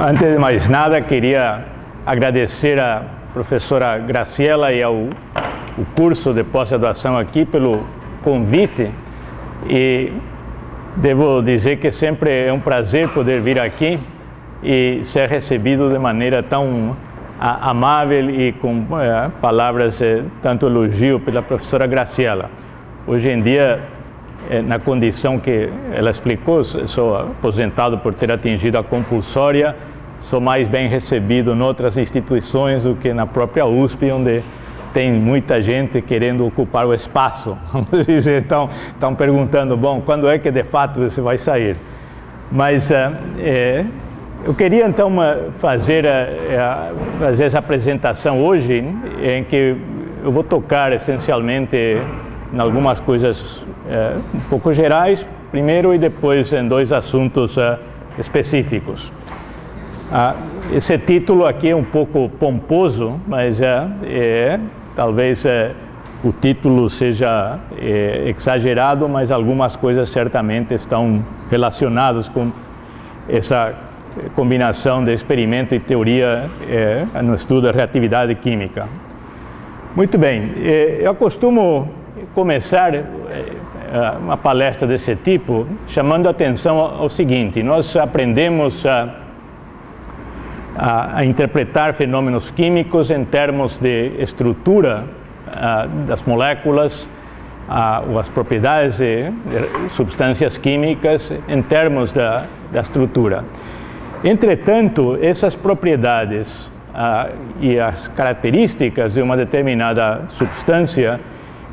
Antes de mais nada, queria agradecer à professora Graciela e ao o curso de pós-graduação aqui pelo convite e devo dizer que sempre é um prazer poder vir aqui e ser recebido de maneira tão amável e com é, palavras de tanto elogio pela professora Graciela. Hoje em dia, é, na condição que ela explicou, sou aposentado por ter atingido a compulsória, sou mais bem recebido em outras instituições do que na própria USP, onde tem muita gente querendo ocupar o espaço. Então, estão perguntando, bom, quando é que de fato você vai sair? Mas é, eu queria então fazer, fazer essa apresentação hoje, em que eu vou tocar essencialmente em algumas coisas é, um pouco gerais, primeiro, e depois em dois assuntos é, específicos. Ah, esse título aqui é um pouco pomposo, mas é, é talvez é, o título seja é, exagerado, mas algumas coisas certamente estão relacionadas com essa combinação de experimento e teoria no estudo da reatividade química. Muito bem, eu costumo começar é, uma palestra desse tipo chamando atenção ao seguinte: nós aprendemos a, a, a interpretar fenômenos químicos em termos de estrutura a, das moléculas, ou as propriedades de, de substâncias químicas em termos da, da estrutura. Entretanto, essas propriedades ah, e as características de uma determinada substância,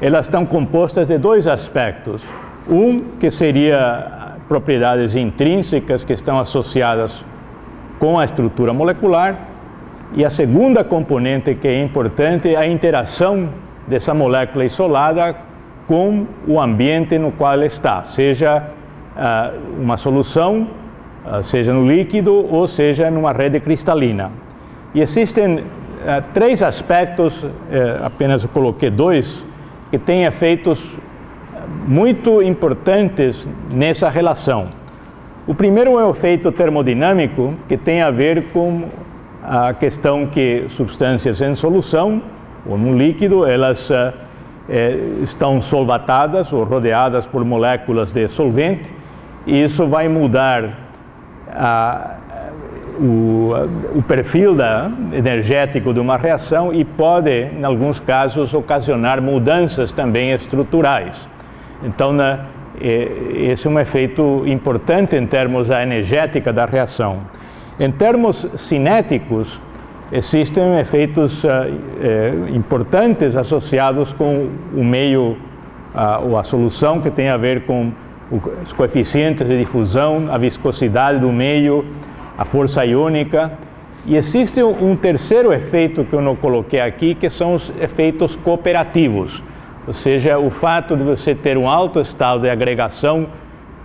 elas estão compostas de dois aspectos. Um que seria propriedades intrínsecas que estão associadas com a estrutura molecular, e a segunda componente que é importante é a interação dessa molécula isolada com o ambiente no qual ela está, seja ah, uma solução ah, seja no líquido ou seja numa rede cristalina. E existem uh, três aspectos, uh, apenas eu coloquei dois, que têm efeitos muito importantes nessa relação. O primeiro é o efeito termodinâmico, que tem a ver com a questão que substâncias em solução ou no líquido, elas uh, estão solvatadas ou rodeadas por moléculas de solvente, e isso vai mudar a, o, o, perfil da, energético de uma reação e pode, em alguns casos, ocasionar mudanças também estruturais. Então, na, esse é um efeito importante em termos da energética da reação. Em termos cinéticos, existem efeitos uh, importantes associados com o meio uh, ou a solução que tem a ver com os coeficientes de difusão, a viscosidade do meio, a força iônica. E existe um terceiro efeito que eu não coloquei aqui, que são os efeitos cooperativos. Ou seja, o fato de você ter um alto estado de agregação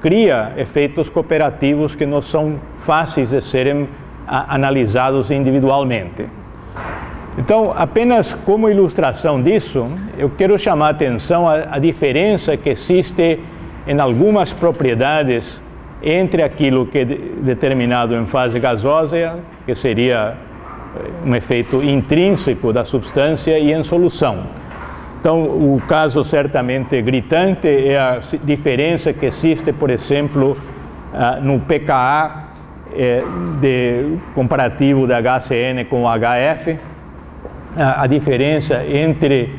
cria efeitos cooperativos que não são fáceis de serem analisados individualmente. Então, apenas como ilustração disso, eu quero chamar a atenção à diferença que existe em algumas propriedades entre aquilo que é determinado em fase gasosa, que seria eh, um efeito intrínseco da substância, e em solução. Então, o caso certamente gritante é a diferença que existe, por exemplo, ah, no pKa eh, de comparativo da HCN com o HF, a diferença entre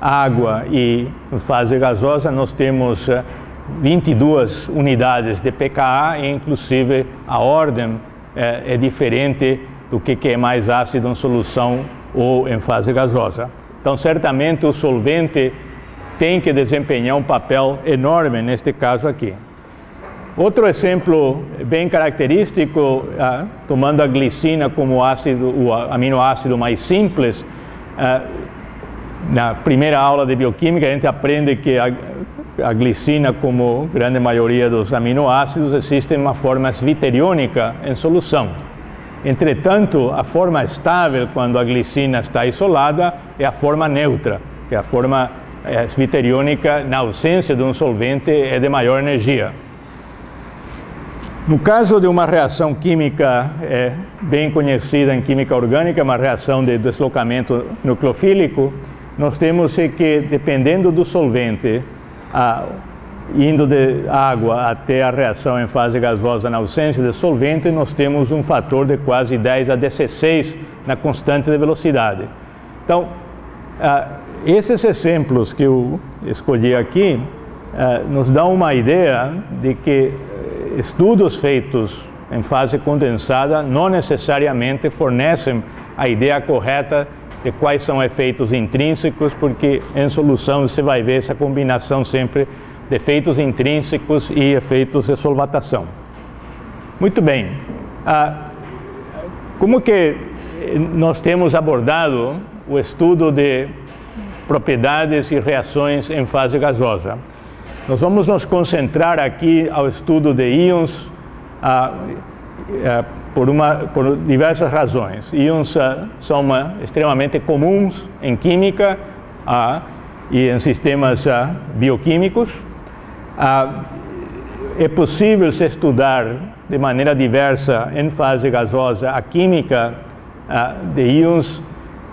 água e fase gasosa, nós temos ah, 22 unidades de pKa, e inclusive a ordem é, é diferente do que, é mais ácido em solução ou em fase gasosa. Então, certamente o solvente tem que desempenhar um papel enorme neste caso aqui. Outro exemplo bem característico, ah, tomando a glicina como ácido, o aminoácido mais simples, ah, na primeira aula de bioquímica a gente aprende que a a glicina, como grande maioria dos aminoácidos, existe em uma forma sviteriônica em solução. Entretanto, a forma estável, quando a glicina está isolada, é a forma neutra, que é a forma sviteriônica, na ausência de um solvente, é de maior energia. No caso de uma reação química é, bem conhecida em química orgânica, uma reação de deslocamento nucleofílico, nós temos que, dependendo do solvente, a, indo de água até a reação em fase gasosa na ausência de solvente, nós temos um fator de quase 10 a 16 na constante de velocidade. Então, esses exemplos que eu escolhi aqui nos dão uma ideia de que estudos feitos em fase condensada não necessariamente fornecem a ideia correta de quais são efeitos intrínsecos, porque em solução você vai ver essa combinação sempre de efeitos intrínsecos e efeitos de solvatação. Muito bem. Ah, como que nós temos abordado o estudo de propriedades e reações em fase gasosa? Nós vamos nos concentrar aqui ao estudo de íons ah, ah, por, uma, por diversas razões. Íons ah, são extremamente comuns em química ah, e em sistemas ah, bioquímicos. Ah, é possível se estudar de maneira diversa em fase gasosa a química de íons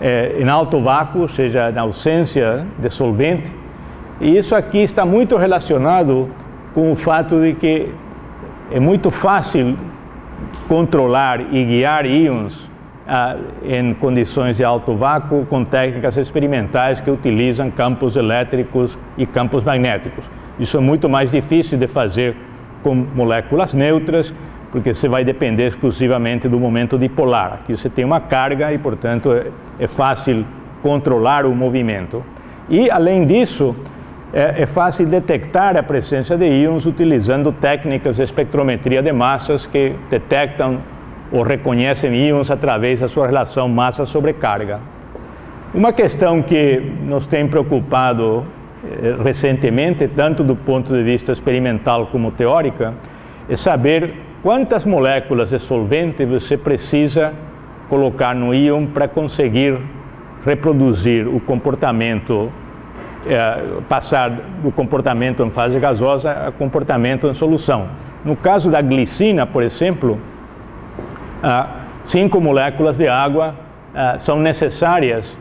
eh, em alto vácuo, ou seja, na ausência de solvente e isso aqui está muito relacionado com o fato de que é muito fácil controlar e guiar íons ah, em condições de alto vácuo com técnicas experimentais que utilizam campos elétricos e campos magnéticos. Isso é muito mais difícil de fazer com moléculas neutras, porque você vai depender exclusivamente do momento dipolar. Aqui você tem uma carga e, portanto, é, é fácil controlar o movimento. E, além disso, é, é fácil detectar a presença de íons utilizando técnicas de espectrometria de massas que detectam ou reconhecem íons através da sua relação massa-sobrecarga. Uma questão que nos tem preocupado eh, recentemente, tanto do ponto de vista experimental como teórica, é saber quantas moléculas de solvente você precisa colocar no íon para conseguir reproduzir o comportamento é, passar do comportamento em fase gasosa a comportamento em solução. No caso da glicina, por exemplo, ah, cinco moléculas de água ah, são necessárias.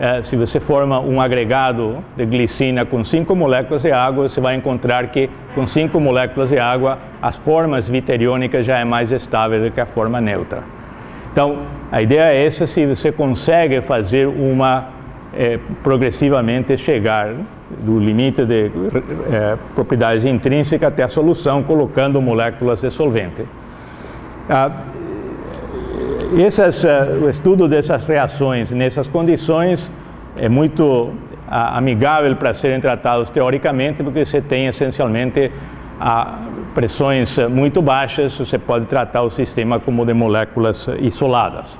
Ah, se você forma um agregado de glicina com cinco moléculas de água, você vai encontrar que com cinco moléculas de água, as formas viteriônicas já é mais estável do que a forma neutra. Então, a ideia é essa, se você consegue fazer uma é, progressivamente chegar do limite de é, propriedades intrínsecas até a solução, colocando moléculas de solvente. Ah, essas, uh, o estudo dessas reações nessas condições é muito uh, amigável para serem tratados teoricamente, porque você tem essencialmente uh, pressões muito baixas, você pode tratar o sistema como de moléculas isoladas.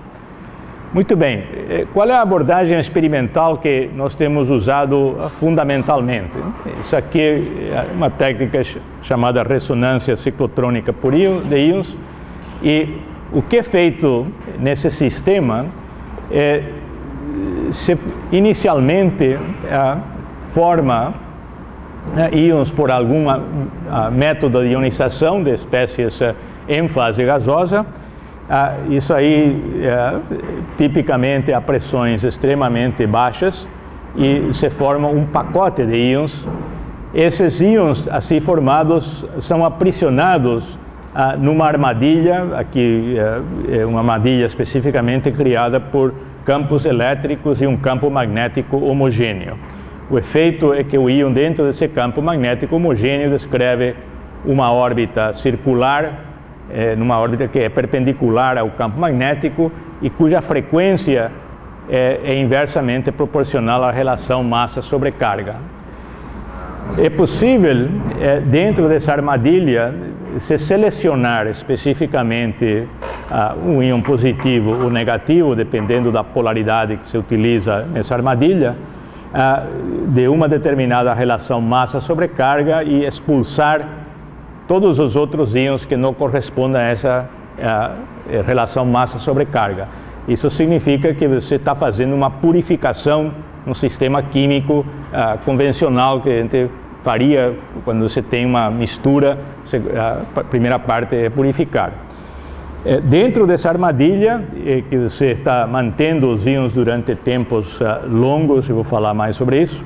Muito bem. Eh, qual é a abordagem experimental que nós temos usado fundamentalmente? Isso aqui é uma técnica chamada ressonância ciclotrônica por íons. E o que é feito nesse sistema é, se, inicialmente, a forma íons por algum método de ionização de espécies em fase gasosa, ah, isso aí, é, tipicamente, a pressões extremamente baixas e se forma um pacote de íons. Esses íons, assim formados, são aprisionados ah, numa armadilha, aqui é, é uma armadilha especificamente criada por campos elétricos e um campo magnético homogêneo. O efeito é que o íon dentro desse campo magnético homogêneo descreve uma órbita circular é, numa órbita que é perpendicular ao campo magnético e cuja frequência é, é inversamente proporcional à relação massa-sobrecarga. É possível, é, dentro dessa armadilha, se selecionar especificamente uh, um íon positivo ou negativo, dependendo da polaridade que se utiliza nessa armadilha, uh, de uma determinada relação massa-sobrecarga e expulsar todos os outros íons que não correspondem a essa a, a relação massa-sobrecarga. Isso significa que você está fazendo uma purificação no sistema químico uh, convencional que a gente varia quando você tem uma mistura, a primeira parte é purificar. É, dentro dessa armadilha, é, que você está mantendo os íons durante tempos uh, longos, eu vou falar mais sobre isso,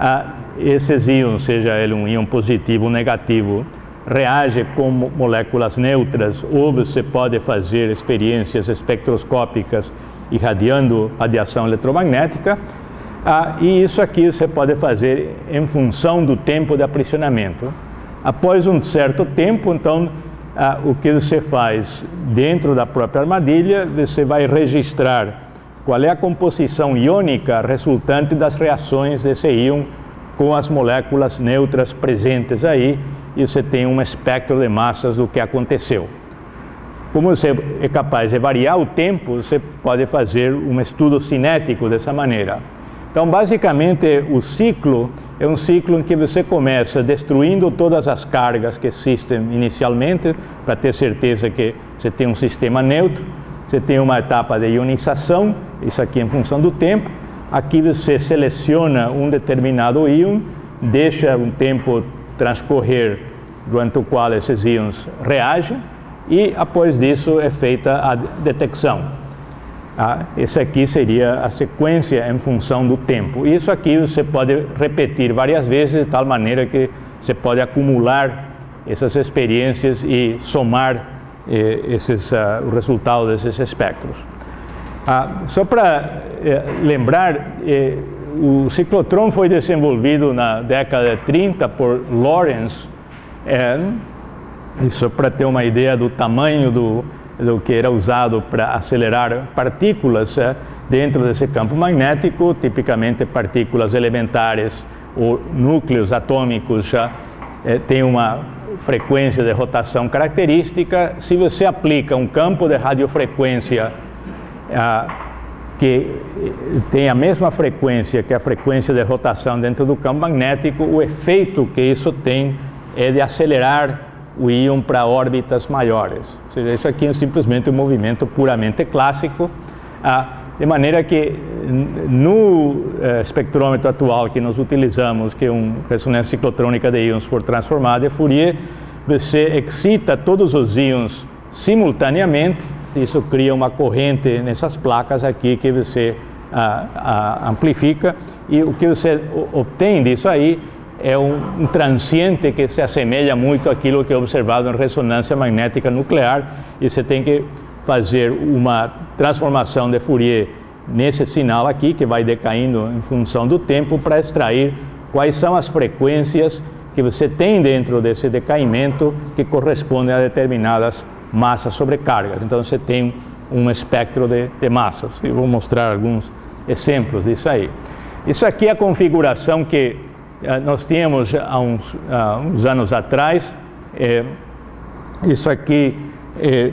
uh, esses íons, seja ele um íon positivo ou negativo, reage com moléculas neutras, ou você pode fazer experiências espectroscópicas irradiando radiação eletromagnética, ah, e isso aqui você pode fazer em função do tempo de aprisionamento. Após um certo tempo, então, ah, o que você faz dentro da própria armadilha, você vai registrar qual é a composição iônica resultante das reações desse íon com as moléculas neutras presentes aí, e você tem um espectro de massas do que aconteceu. Como você é capaz de variar o tempo, você pode fazer um estudo cinético dessa maneira. Então, basicamente, o ciclo é um ciclo em que você começa destruindo todas as cargas que existem inicialmente, para ter certeza que você tem um sistema neutro. Você tem uma etapa de ionização, isso aqui em função do tempo. Aqui você seleciona um determinado íon, deixa um tempo transcorrer durante o qual esses íons reagem e após disso é feita a detecção. Ah, esse aqui seria a sequência em função do tempo. Isso aqui você pode repetir várias vezes de tal maneira que você pode acumular essas experiências e somar eh, esses, uh, o resultado desses espectros. Ah, só para eh, lembrar, eh, o ciclotron foi desenvolvido na década de 30 por Lawrence, e só para ter uma ideia do tamanho do, do que era usado para acelerar partículas é, dentro desse campo magnético, tipicamente partículas elementares ou núcleos atômicos já é, tem uma frequência de rotação característica. Se você aplica um campo de radiofrequência ah, que tem a mesma frequência que a frequência de rotação dentro do campo magnético, o efeito que isso tem é de acelerar o íon para órbitas maiores. Ou seja, isso aqui é simplesmente um movimento puramente clássico, ah, de maneira que no eh, espectrômetro atual que nós utilizamos, que é uma ressonância ciclotrônica de íons por transformada de Fourier, você excita todos os íons simultaneamente, isso cria uma corrente nessas placas aqui que você ah, ah, amplifica, e o que você obtém disso aí é um, um transiente que se assemelha muito àquilo que é observado em ressonância magnética nuclear. E você tem que fazer uma transformação de Fourier nesse sinal aqui, que vai decaindo em função do tempo, para extrair quais são as frequências que você tem dentro desse decaimento que correspondem a determinadas massas sobrecargas. Então você tem um espectro de, de massas. E vou mostrar alguns exemplos disso aí. Isso aqui é a configuração que eh, nós tínhamos há uns, há uns anos atrás, é, isso aqui é,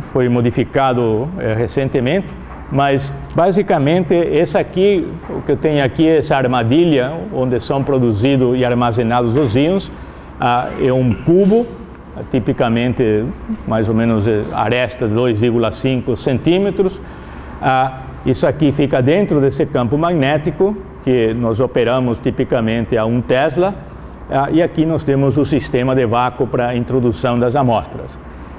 foi modificado recentemente, mas basicamente esse aqui, o que eu tenho aqui é essa armadilha onde são produzidos e armazenados os íons, ah, é um cubo, tipicamente mais ou menos aresta 2,5 centímetros. Ah, isso aqui fica dentro desse campo magnético que nós operamos tipicamente a 1 Tesla, ah, e aqui nós temos o sistema de vácuo para introdução das amostras.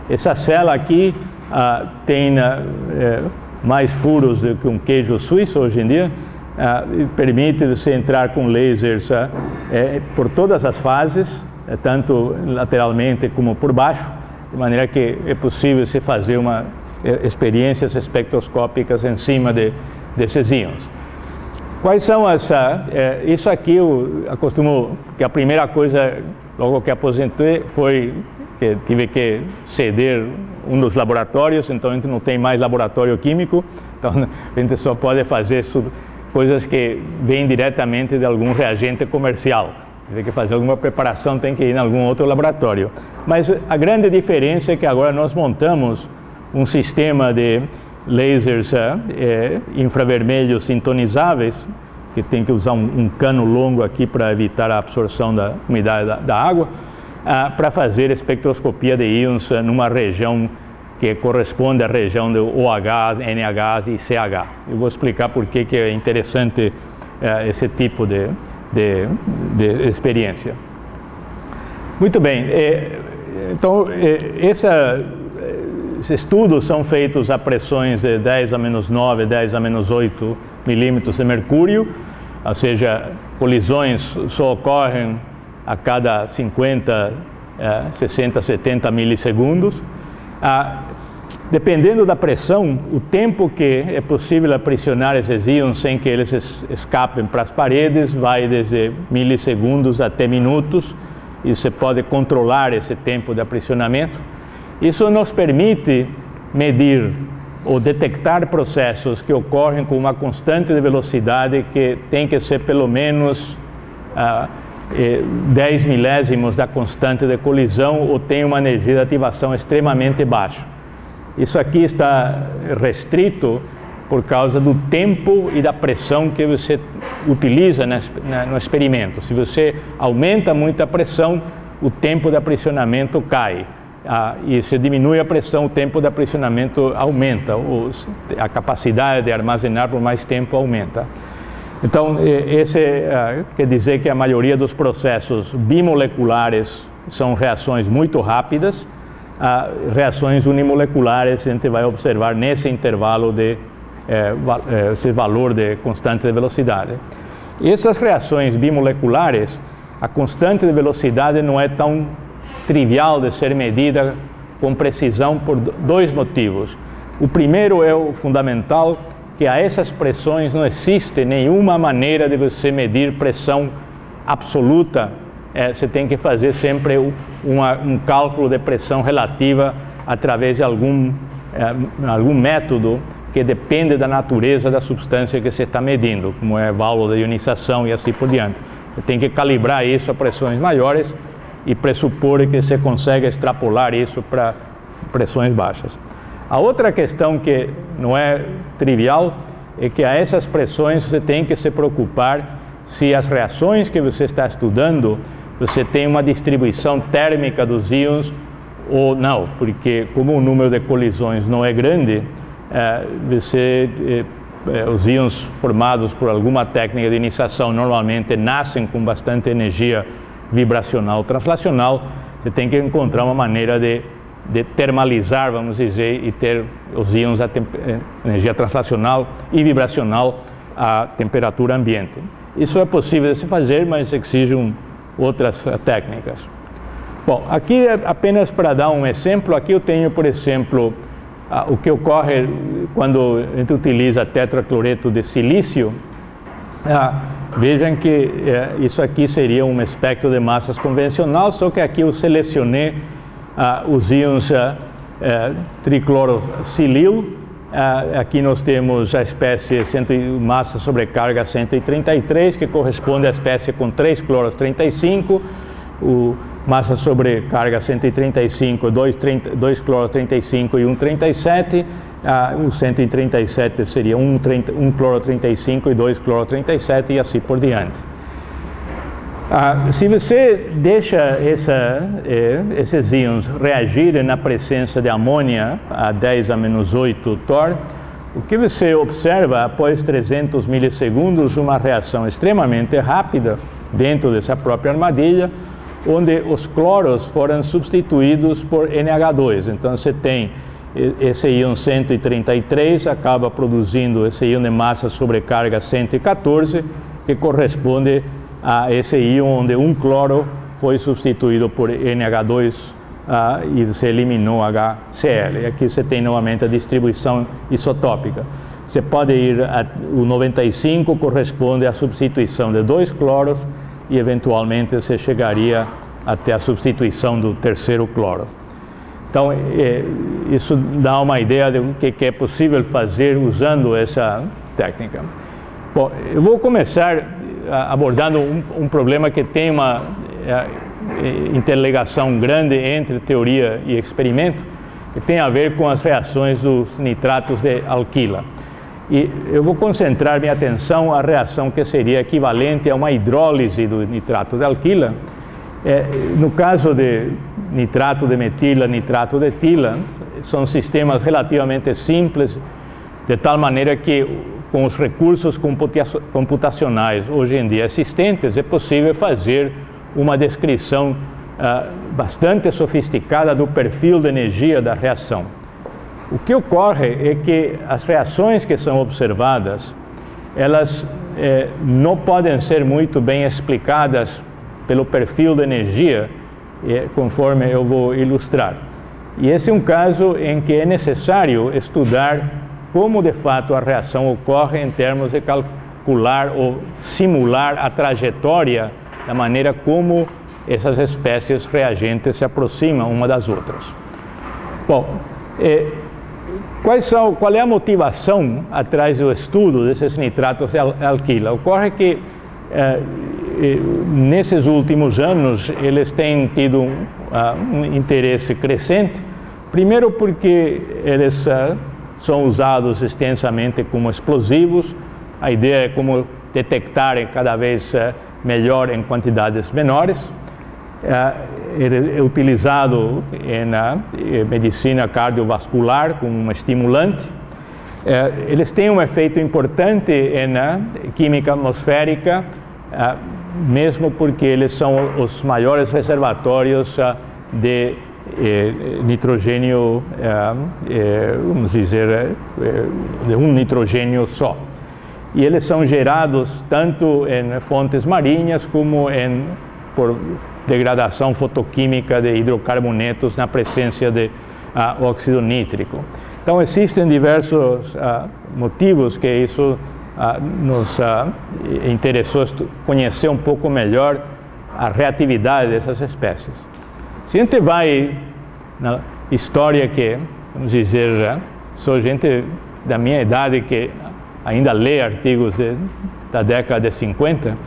Essa cela aqui ah, tem eh, mais furos do que um queijo suíço hoje em dia, ah, permite você entrar com lasers eh, por todas as fases, eh, tanto lateralmente como por baixo, de maneira que é possível se fazer uma experiências espectroscópicas em cima de, desses íons. Quais são as. É, isso aqui eu acostumo. que a primeira coisa, logo que aposentei, foi que tive que ceder um dos laboratórios, então a gente não tem mais laboratório químico, então a gente só pode fazer coisas que vêm diretamente de algum reagente comercial. Tive que fazer alguma preparação, tem que ir em algum outro laboratório. Mas a grande diferença é que agora nós montamos um sistema de lasers é, infravermelhos sintonizáveis, que tem que usar um, um cano longo aqui para evitar a absorção da umidade da, da água, ah, para fazer espectroscopia de íons numa região que corresponde à região do OH, NH e CH. Eu vou explicar por que, que é interessante eh, esse tipo de, de, de experiência. Muito bem, é, então é, essa, esses estudos são feitos a pressões de 10 a menos 9, 10 a menos 8 milímetros de mercúrio, ou seja, colisões só ocorrem a cada 50, 60, 70 milissegundos. Dependendo da pressão, o tempo que é possível pressionar esses íons sem que eles escapem para as paredes vai desde milissegundos até minutos e você pode controlar esse tempo de aprisionamento. Isso nos permite medir ou detectar processos que ocorrem com uma constante de velocidade que tem que ser pelo menos ah, eh, 10 milésimos da constante de colisão ou tem uma energia de ativação extremamente baixa. Isso aqui está restrito por causa do tempo e da pressão que você utiliza no experimento. Se você aumenta muito a pressão, o tempo de aprisionamento cai. Ah, e se diminui a pressão, o tempo de aprisionamento aumenta, a capacidade de armazenar por mais tempo aumenta. Então, esse ah, quer dizer que a maioria dos processos bimoleculares são reações muito rápidas, reações unimoleculares a gente vai observar nesse intervalo de é, é, esse valor de constante de velocidade. Essas reações bimoleculares, a constante de velocidade não é tão trivial de ser medida com precisão por dois motivos. O primeiro é o fundamental, que a essas pressões não existe nenhuma maneira de você medir pressão absoluta. É, você tem que fazer sempre uma, um cálculo de pressão relativa através de algum, é, algum método que depende da natureza da substância que você está medindo, como é válvula de ionização e assim por diante. Você tem que calibrar isso a pressões maiores e pressupor que você consegue extrapolar isso para pressões baixas. A outra questão que não é trivial é que a essas pressões você tem que se preocupar se as reações que você está estudando você tem uma distribuição térmica dos íons ou não, porque como o número de colisões não é grande, é, você, é, os íons formados por alguma técnica de iniciação normalmente nascem com bastante energia vibracional translacional. Você tem que encontrar uma maneira de, de termalizar, vamos dizer, e ter os íons a energia translacional e vibracional à temperatura ambiente. Isso é possível de se fazer, mas exige um, outras técnicas. Bom, aqui é apenas para dar um exemplo, aqui eu tenho, por exemplo, ah, o que ocorre quando a gente utiliza tetracloreto de silício, ah, vejam que eh, isso aqui seria um espectro de massas convencional, só que aqui eu selecionei ah, os íons eh, triclorocilil, aqui nós temos a espécie massa sobrecarga 133, que corresponde à espécie com 3 cloros 35, o massa sobre carga 135, 2, 30, 2 cloro 35 e 1 37. Ah, o 137 seria 1, 30, 1 cloro 35 e 2 cloro 37 e assim por diante. Ah, se você deixa essa, eh, esses íons reagirem na presença de amônia a 10 a menos 8 torr, o que você observa após 300 milissegundos uma reação extremamente rápida dentro dessa própria armadilha, onde os cloros foram substituídos por NH2. Então você tem esse íon 133 acaba produzindo esse íon de massa sobrecarga 114, que corresponde a esse íon onde um cloro foi substituído por NH2 ah, e você eliminou HCl. Aqui você tem novamente a distribuição isotópica. Você pode ir a, o 95 corresponde à substituição de dois cloros e eventualmente você chegaria até a substituição do terceiro cloro. Então, é, isso dá uma ideia do que, que é possível fazer usando essa técnica. Bom, eu vou começar abordando um, um problema que tem uma é, interligação grande entre teoria e experimento, que tem a ver com as reações dos nitratos de alquila. E eu vou concentrar minha atenção à reação que seria equivalente a uma hidrólise do nitrato de alquila. É, no caso de nitrato de metila, nitrato de etila, são sistemas relativamente simples, de tal maneira que com os recursos computacionais hoje em dia existentes, é possível fazer uma descrição ah, bastante sofisticada do perfil de energia da reação. O que ocorre é que as reações que são observadas, elas eh, não podem ser muito bem explicadas pelo perfil de energia, eh, conforme eu vou ilustrar. E esse é um caso em que é necessário estudar como de fato a reação ocorre em termos de calcular ou simular a trajetória da maneira como essas espécies reagentes se aproximam uma das outras. Bom, eh, Quais são, qual é a motivação atrás do estudo desses nitratos de alquila? Ocorre que eh, nesses últimos anos eles têm tido um, uh, um interesse crescente, primeiro porque eles uh, são usados extensamente como explosivos, a ideia é como detectarem cada vez uh, melhor em quantidades menores. Ele é utilizado na medicina cardiovascular como um estimulante. Eles têm um efeito importante na química atmosférica, mesmo porque eles são os maiores reservatórios de eh, nitrogênio, eh, vamos dizer, de um nitrogênio só. E eles são gerados tanto em fontes marinhas como em por degradação fotoquímica de hidrocarbonetos na presença de uh, óxido nítrico. Então, existem diversos uh, motivos que isso uh, nos interessou conhecer um pouco melhor a reatividade dessas espécies. Se a gente vai na história que, vamos dizer, sou gente da minha idade que ainda lê artigos de, da década de 50,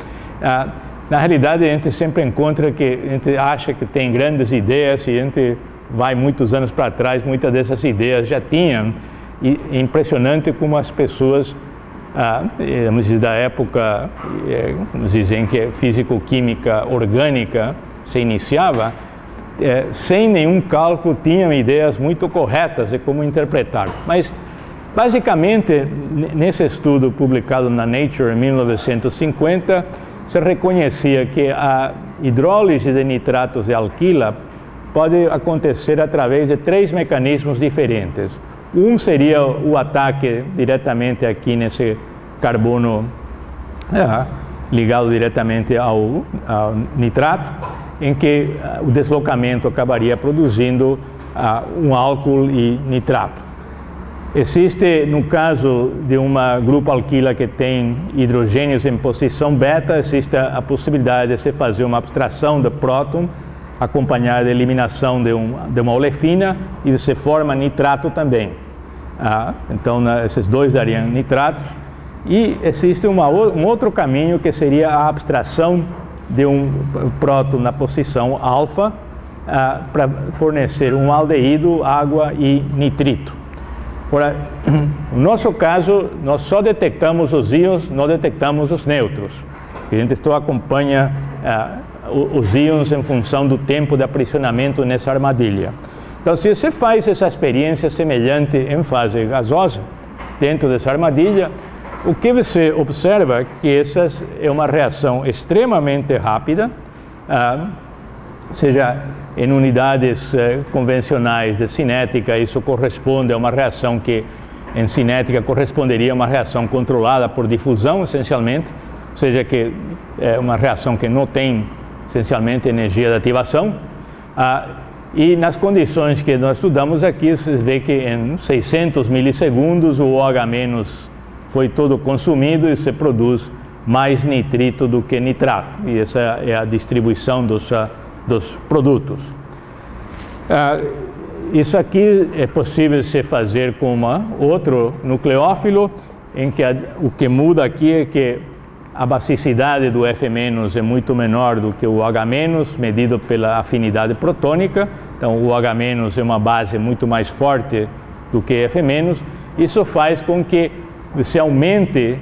na realidade, a gente sempre encontra que a gente acha que tem grandes ideias e a gente vai muitos anos para trás, muitas dessas ideias já tinham. E é impressionante como as pessoas, ah, vamos dizer, da época, eh, vamos dizer, em que físico-química orgânica se iniciava, eh, sem nenhum cálculo, tinham ideias muito corretas de como interpretar. Mas, basicamente, nesse estudo publicado na Nature em 1950, se reconhecia que a hidrólise de nitratos de alquila pode acontecer através de três mecanismos diferentes. Um seria o ataque diretamente aqui nesse carbono é, ligado diretamente ao, ao, nitrato, em que uh, o deslocamento acabaria produzindo uh, um álcool e nitrato. Existe, no caso de uma grupo alquila que tem hidrogênios em posição beta, existe a possibilidade de se fazer uma abstração do próton acompanhada de eliminação de, um, de uma olefina e você forma nitrato também. Ah, então, né, esses dois dariam nitratos. E existe uma, um outro caminho que seria a abstração de um próton na posição alfa ah, para fornecer um aldeído, água e nitrito. Ora, no nosso caso, nós só detectamos os íons, não detectamos os nêutrons. A gente só acompanha uh, os íons em função do tempo de aprisionamento nessa armadilha. Então, se você faz essa experiência semelhante em fase gasosa, dentro dessa armadilha, o que você observa é que essa é uma reação extremamente rápida, uh, seja em unidades eh, convencionais de cinética, isso corresponde a uma reação que em cinética corresponderia a uma reação controlada por difusão, essencialmente, ou seja, que é uma reação que não tem essencialmente energia de ativação. Ah, e nas condições que nós estudamos aqui, vocês veem que em 600 milissegundos o OH- foi todo consumido e se produz mais nitrito do que nitrato. E essa é a distribuição dos dos produtos. Ah, isso aqui é possível se fazer com uma, outro nucleófilo, em que a, o que muda aqui é que a basicidade do F- é muito menor do que o H-, medido pela afinidade protônica. Então, o H- é uma base muito mais forte do que F-. Isso faz com que se aumente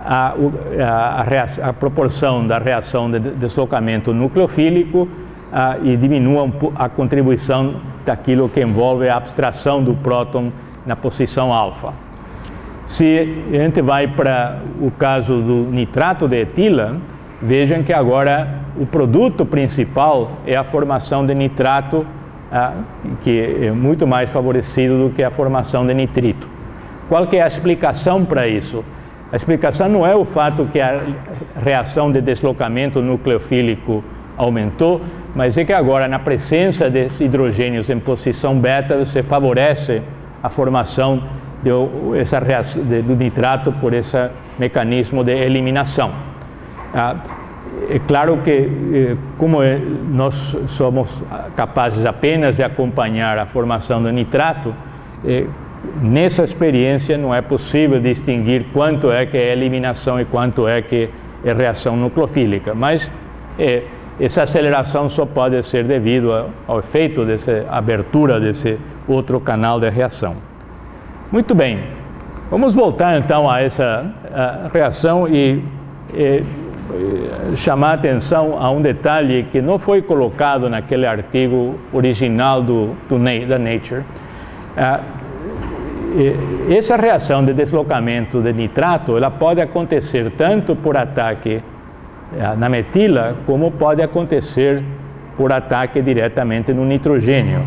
a, a, a, a proporção da reação de deslocamento nucleofílico ah, e diminua a contribuição daquilo que envolve a abstração do próton na posição alfa. Se a gente vai para o caso do nitrato de etila, vejam que agora o produto principal é a formação de nitrato, ah, que é muito mais favorecido do que a formação de nitrito. Qual que é a explicação para isso? A explicação não é o fato que a reação de deslocamento nucleofílico aumentou, mas é que agora, na presença de hidrogênios em posição beta, você favorece a formação de essa reação, de, do nitrato por esse mecanismo de eliminação. Ah, é claro que, eh, como é, nós somos capazes apenas de acompanhar a formação do nitrato, eh, nessa experiência não é possível distinguir quanto é que é eliminação e quanto é que é reação nucleofílica, mas é, essa aceleração só pode ser devido ao, efeito dessa abertura desse outro canal de reação. Muito bem, vamos voltar então a essa a reação e, e, chamar atenção a um detalhe que não foi colocado naquele artigo original do, do da Nature. Ah, essa reação de deslocamento de nitrato ela pode acontecer tanto por ataque eh, na metila, como pode acontecer por ataque diretamente no nitrogênio.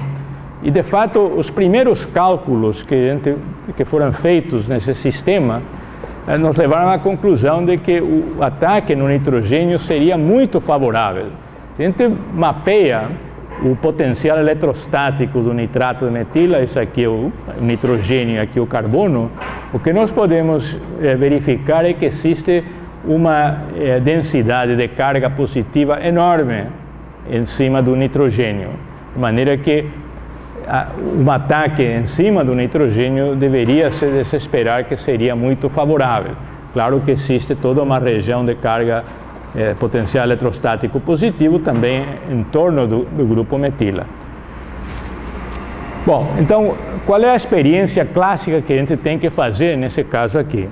E, de fato, os primeiros cálculos que, que foram feitos nesse sistema eh, nos levaram à conclusão de que o ataque no nitrogênio seria muito favorável. A gente mapeia o potencial eletrostático do nitrato de metila, isso aqui é o nitrogênio, aqui é o carbono, o que nós podemos é, verificar é que existe uma é, densidade de carga positiva enorme em cima do nitrogênio, de maneira que a, um ataque em cima do nitrogênio deveria se desesperar que seria muito favorável. Claro que existe toda uma região de carga é, potencial eletrostático positivo também em torno do, do grupo metila. Bom, então, qual é a experiência clássica que a gente tem que fazer nesse caso aqui?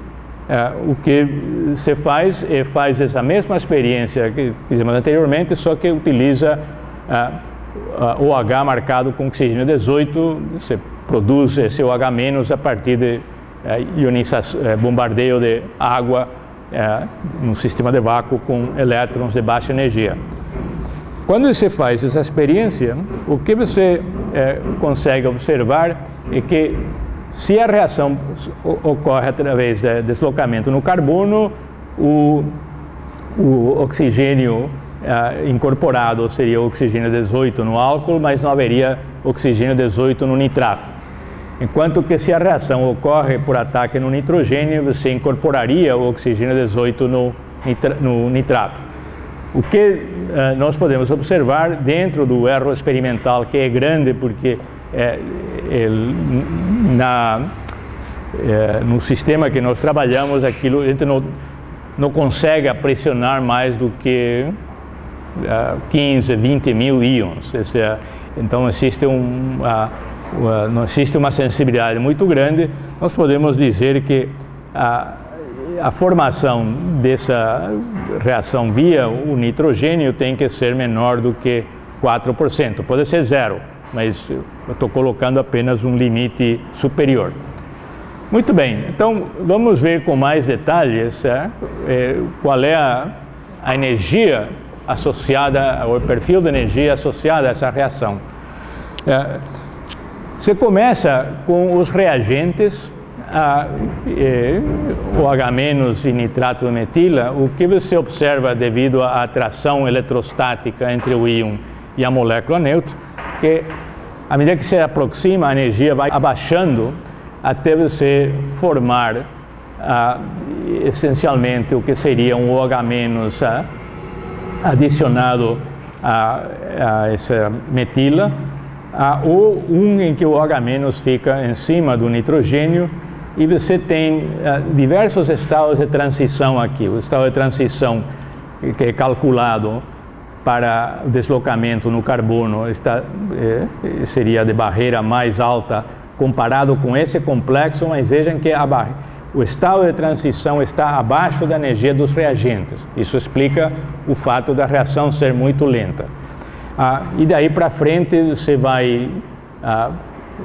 É, o que você faz é faz essa mesma experiência que fizemos anteriormente, só que utiliza é, o OH marcado com oxigênio 18, você produz esse OH- a partir de ionização, bombardeio de água é, um sistema de vácuo com elétrons de baixa energia. Quando você faz essa experiência, o que você é, consegue observar é que se a reação ocorre através de deslocamento no carbono, o, o oxigênio é, incorporado seria o oxigênio 18 no álcool, mas não haveria oxigênio 18 no nitrato. Enquanto que se a reação ocorre por ataque no nitrogênio, você incorporaria o oxigênio 18 no, nitra, no nitrato. O que uh, nós podemos observar dentro do erro experimental, que é grande porque é, é, na, é, no sistema que nós trabalhamos, aquilo, a gente não, não consegue pressionar mais do que uh, 15, 20 mil íons. Esse, então existe um... Uh, não existe uma sensibilidade muito grande, nós podemos dizer que a, a formação dessa reação via o nitrogênio tem que ser menor do que 4%. Pode ser zero, mas eu estou colocando apenas um limite superior. Muito bem, então vamos ver com mais detalhes é, é, qual é a, a energia associada, o perfil de energia associada a essa reação. É, você começa com os reagentes, a, eh, o H- e nitrato de metila, o que você observa devido à atração eletrostática entre o íon e a molécula neutra, que à medida que se aproxima, a energia vai abaixando até você formar essencialmente o que seria um OH- ah, adicionado a, a essa metila, ah, ou um em que o OH- fica em cima do nitrogênio e você tem ah, diversos estados de transição aqui. O estado de transição que é calculado para deslocamento no carbono está, eh, seria de barreira mais alta comparado com esse complexo, mas vejam que a o estado de transição está abaixo da energia dos reagentes. Isso explica o fato da reação ser muito lenta. Ah, e daí para frente você vai ah,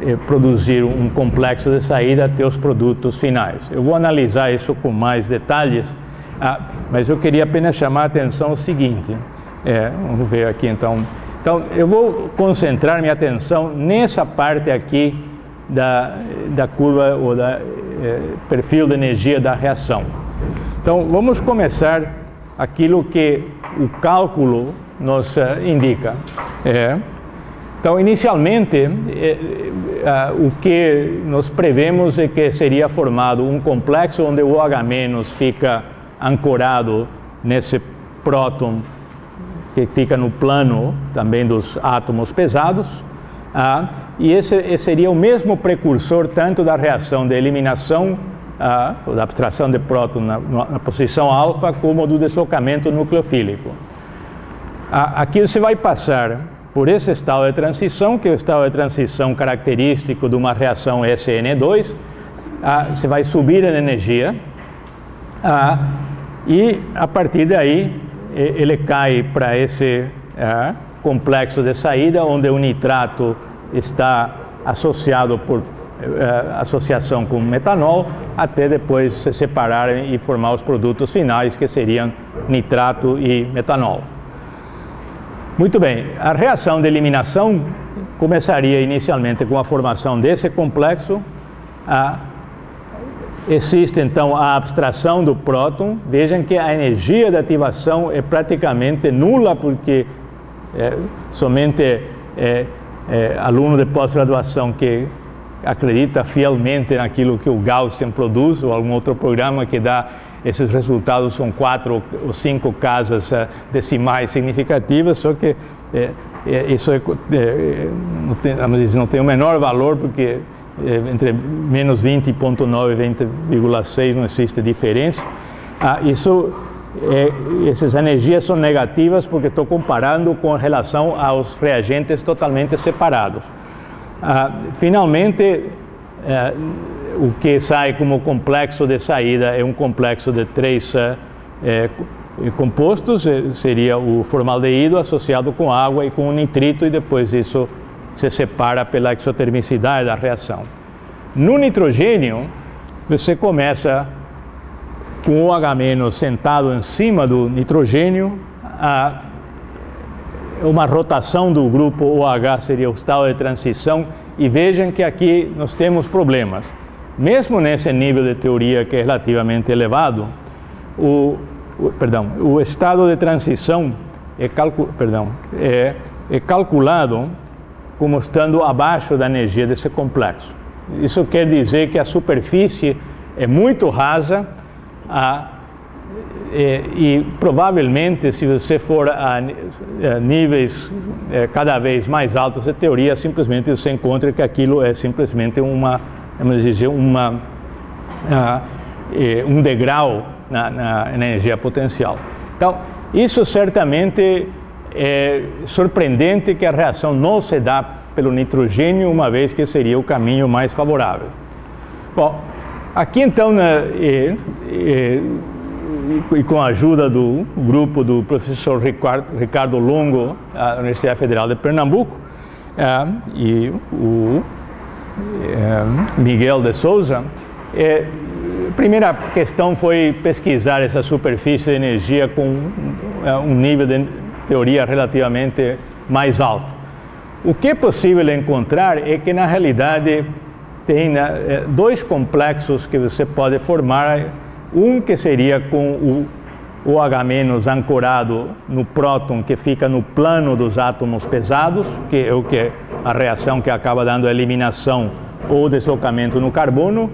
eh, produzir um complexo de saída até os produtos finais. Eu vou analisar isso com mais detalhes, ah, mas eu queria apenas chamar a atenção o seguinte. É, vamos ver aqui então. Então, eu vou concentrar minha atenção nessa parte aqui da, da curva ou da é, perfil de energia da reação. Então, vamos começar aquilo que o cálculo nos uh, indica. É, então, inicialmente, é, é, o que nós prevemos é que seria formado um complexo onde o OH- fica ancorado nesse próton que fica no plano também dos átomos pesados, ah, e esse, seria o mesmo precursor tanto da reação de eliminação, ah, da abstração de próton na, na posição alfa, como do deslocamento nucleofílico. Aqui você vai passar por esse estado de transição, que é o estado de transição característico de uma reação SN2, ah, você vai subir em energia, e a partir daí ele cai para esse complexo de saída, onde o nitrato está associado por é, associação com metanol, até depois se separarem e formar os produtos finais, que seriam nitrato e metanol. Muito bem, a reação de eliminação começaria inicialmente com a formação desse complexo, a Existe então a abstração do próton. Vejam que a energia de ativação é praticamente nula, porque é, somente é, é, aluno de pós-graduação que acredita fielmente naquilo que o Gaussian produz ou algum outro programa que dá esses resultados são quatro ou cinco casas uh, decimais significativas, só que é, isso é, não, tem, dizer, não tem o menor valor porque entre menos 20,9 e 20,6 não existe diferença. Ah, isso, é, essas energias são negativas porque estou comparando com relação aos reagentes totalmente separados. Ah, finalmente, é, o que sai como complexo de saída é um complexo de três é, compostos, seria o formaldeído associado com água e com o nitrito, e depois isso se separa pela exotermicidade da reação. No nitrogênio, você começa com o H- sentado em cima do nitrogênio, a, uma rotação do grupo OH seria o estado de transição, e vejam que aqui nós temos problemas. Mesmo nesse nível de teoria que é relativamente elevado, o, o perdão, o estado de transição é, calcu, perdão, é, é calculado como estando abaixo da energia desse complexo. Isso quer dizer que a superfície é muito rasa a, e, e, provavelmente, se você for a, a níveis é, cada vez mais altos de teoria, simplesmente você encontra que aquilo é simplesmente uma, vamos dizer, uma, é, um degrau na, na energia potencial. Então, isso certamente é surpreendente que a reação não se dá pelo nitrogênio, uma vez que seria o caminho mais favorável. Bom, aqui então, né, e, com a ajuda do grupo do professor Ricardo Longo, da Universidade Federal de Pernambuco, é, e o é, Miguel de Souza, é, a primeira questão foi pesquisar essa superfície de energia com é, um nível de teoria relativamente mais alto. O que é possível encontrar é que, na realidade, tem né, dois complexos que você pode formar. Um que seria com o OH- ancorado no próton, que fica no plano dos átomos pesados, que é o que a reação que acaba dando a eliminação ou deslocamento no carbono,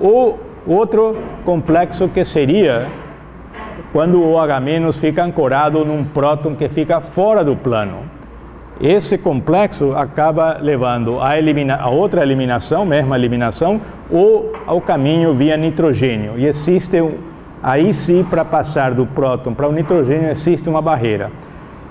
ou outro complexo que seria quando o OH- fica ancorado num próton que fica fora do plano. Esse complexo acaba levando a, elimina a outra eliminação, mesma eliminação, ou ao caminho via nitrogênio. E existe, um, aí sim, para passar do próton para o nitrogênio, existe uma barreira.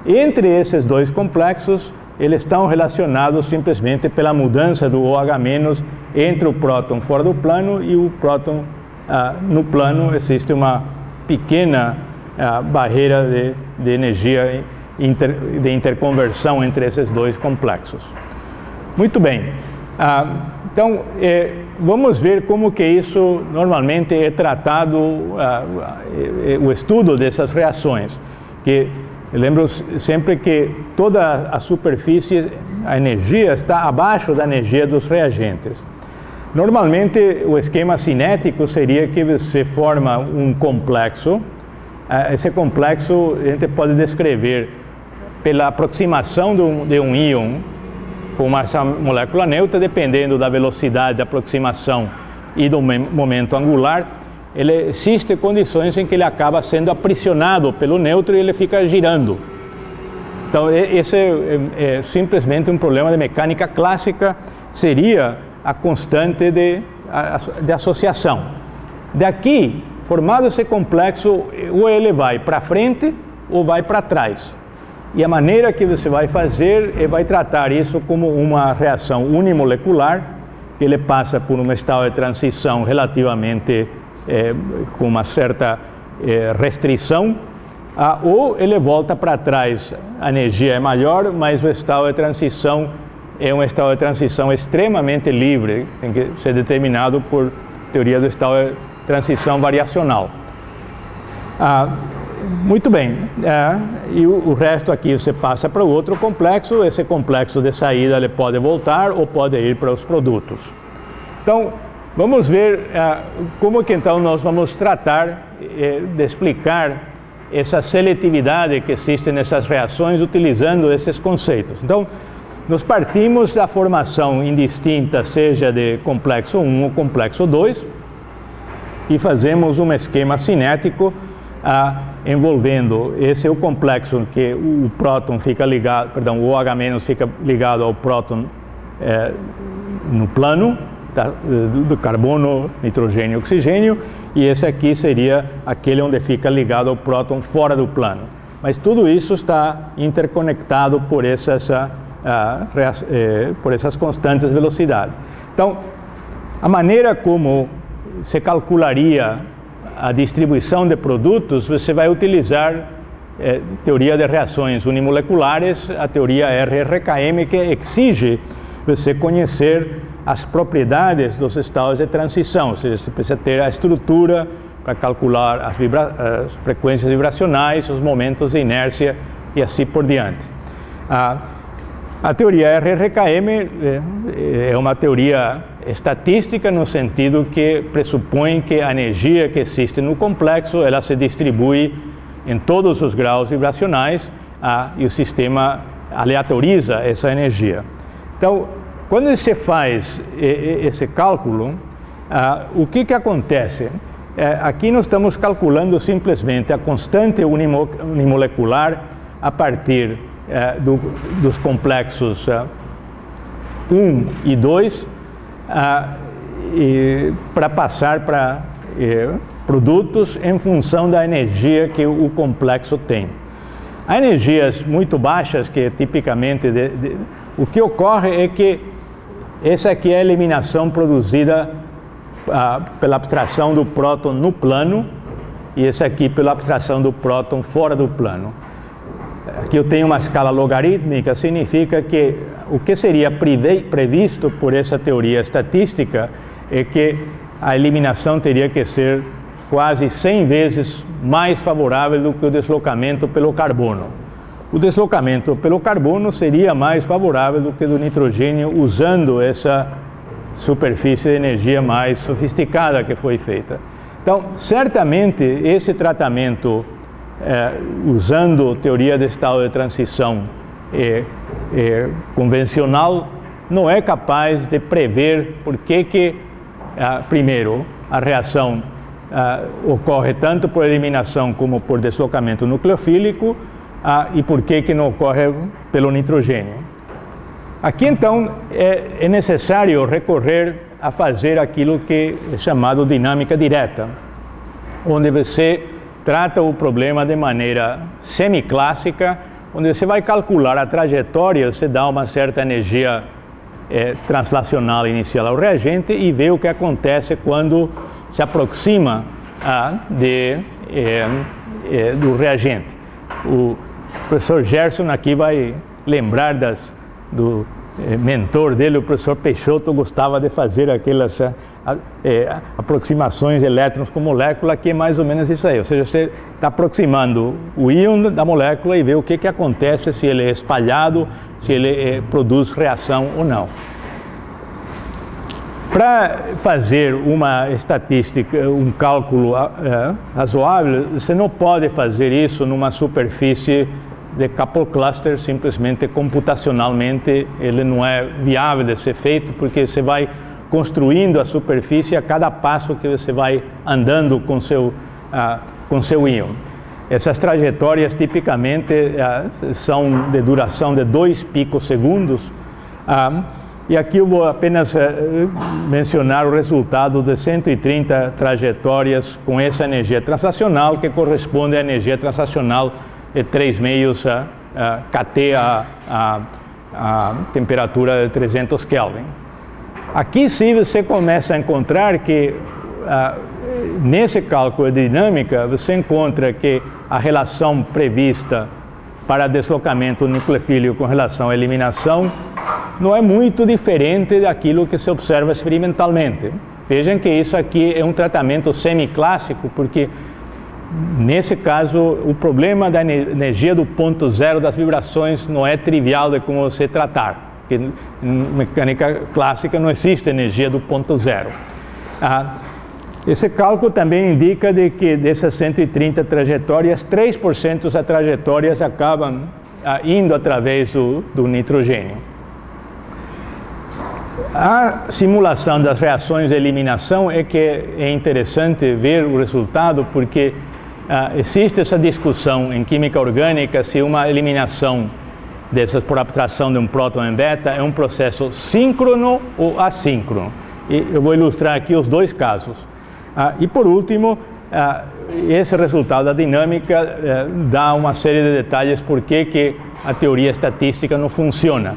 Entre esses dois complexos, eles estão relacionados simplesmente pela mudança do OH- entre o próton fora do plano e o próton ah, no plano. Existe uma pequena uh, barreira de, de energia inter, de interconversão entre esses dois complexos. Muito bem. Ah, então, é, vamos ver como que isso normalmente é tratado, ah, é, é, o estudo dessas reações. Que eu lembro sempre que toda a superfície, a energia está abaixo da energia dos reagentes. Normalmente, o esquema cinético seria que você forma um complexo. Ah, esse complexo a gente pode descrever pela aproximação de um, íon com uma molécula neutra, dependendo da velocidade de aproximação e do momento angular, ele existe condições em que ele acaba sendo aprisionado pelo neutro e ele fica girando. Então, esse é, é, é simplesmente um problema de mecânica clássica, seria a constante de, de associação. Daqui, formado esse complexo, ou ele vai para frente ou vai para trás. E a maneira que você vai fazer é vai tratar isso como uma reação unimolecular, que ele passa por um estado de transição relativamente é, com uma certa é, restrição, ou ele volta para trás, a energia é maior, mas o estado de transição é um estado de transição extremamente livre, tem que ser determinado por teoria do estado de transição variacional. Ah, muito bem. É, e o, resto aqui você passa para o outro complexo. Esse complexo de saída ele pode voltar ou pode ir para os produtos. Então, vamos ver é, como que então nós vamos tratar é, de explicar essa seletividade que existe nessas reações utilizando esses conceitos. Então, nós partimos da formação indistinta, seja de complexo 1 ou complexo 2, e fazemos um esquema cinético envolvendo esse é o complexo que o próton fica ligado, perdão, o OH- fica ligado ao próton é, no plano tá, do carbono, nitrogênio e oxigênio, e esse aqui seria aquele onde fica ligado ao próton fora do plano. Mas tudo isso está interconectado por essas, uh, uh, por essas constantes de velocidade. Então, a maneira como se calcularia a distribuição de produtos, você vai utilizar é, teoria de reações unimoleculares, a teoria RRKM, que exige você conhecer as propriedades dos estados de transição, ou seja, você precisa ter a estrutura para calcular as, as frequências vibracionais, os momentos de inércia e assim por diante. Ah, a teoria RRKM é, é uma teoria estatística no sentido que pressupõe que a energia que existe no complexo ela se distribui em todos os graus vibracionais e o sistema aleatoriza essa energia. Então, quando se faz esse cálculo, o que, que acontece? É, aqui nós estamos calculando simplesmente a constante unimolecular a partir é, do, dos complexos é, 1 e 2 uh, para passar para produtos em função da energia que o complexo tem. Há energias muito baixas que tipicamente de, de, o que ocorre é que essa aqui é a eliminação produzida ah, pela abstração do próton no plano e esse aqui pela abstração do próton fora do plano. Aqui eu tenho uma escala logarítmica, significa que o que seria previsto por essa teoria estatística é que a eliminação teria que ser quase 100 vezes mais favorável do que o deslocamento pelo carbono. O deslocamento pelo carbono seria mais favorável do que do nitrogênio usando essa superfície de energia mais sofisticada que foi feita. Então, certamente esse tratamento é, usando teoria de estado de transição é, é, convencional, não é capaz de prever por que, que ah, primeiro, a reação ah, ocorre tanto por eliminação como por deslocamento nucleofílico ah, e por que, que não ocorre pelo nitrogênio. Aqui, então, é, é necessário recorrer a fazer aquilo que é chamado dinâmica direta, onde você trata o problema de maneira semiclássica, onde você vai calcular a trajetória, você dá uma certa energia é, translacional inicial ao reagente e vê o que acontece quando se aproxima ah, de, é, é, do reagente. O professor Gerson aqui vai lembrar das, do, eh, mentor dele, o professor Peixoto, gostava de fazer aquelas é, aproximações elétrons com molécula, que é mais ou menos isso aí. Ou seja, você está aproximando o íon da molécula e vê o que, que acontece, se ele é espalhado, se ele é, produz reação ou não. Para fazer uma estatística, um cálculo é, razoável, você não pode fazer isso numa superfície de couple cluster, simplesmente computacionalmente ele não é viável de ser feito, porque você vai construindo a superfície a cada passo que você vai andando com seu, uh, com seu íon. Essas trajetórias tipicamente uh, são de duração de 2 picosegundos. Uh, e aqui eu vou apenas mencionar o resultado de 130 trajetórias com essa energia transacional, que corresponde à energia transacional de 3 meios a, a KT a, a, a temperatura de 300 Kelvin. Aqui sim você começa a encontrar que nesse cálculo de dinâmica você encontra que a relação prevista para deslocamento nucleofílico com relação à eliminação não é muito diferente daquilo que se observa experimentalmente. Vejam que isso aqui é um tratamento semiclássico, porque Nesse caso, o problema da energia do ponto zero das vibrações não é trivial de como você tratar, porque mecânica clássica não existe energia do ponto zero. Ah, esse cálculo também indica de que dessas 130 trajetórias, 3% das trajetórias acabam ah, indo através do, do nitrogênio. A simulação das reações de eliminação é que é interessante ver o resultado, porque Uh, existe essa discussão em química orgânica se uma eliminação dessas por abstração de um próton em beta é um processo síncrono ou assíncrono. E eu vou ilustrar aqui os dois casos. Uh, e por último, uh, esse resultado da dinâmica eh, dá uma série de detalhes por que, que a teoria estatística não funciona.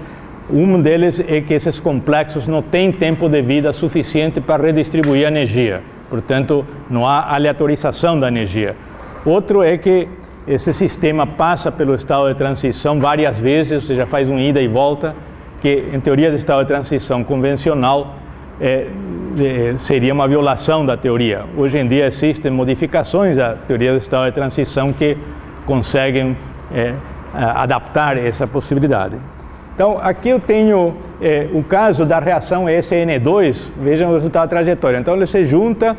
Um deles é que esses complexos não têm tempo de vida suficiente para redistribuir a energia. Portanto, não há aleatorização da energia. Outro é que esse sistema passa pelo estado de transição várias vezes, ou seja, faz um ida e volta, que em teoria de estado de transição convencional é, é, seria uma violação da teoria. Hoje em dia existem modificações da teoria do estado de transição que conseguem é, adaptar essa possibilidade. Então, aqui eu tenho é, o caso da reação SN2, vejam o resultado da trajetória. Então, ele se junta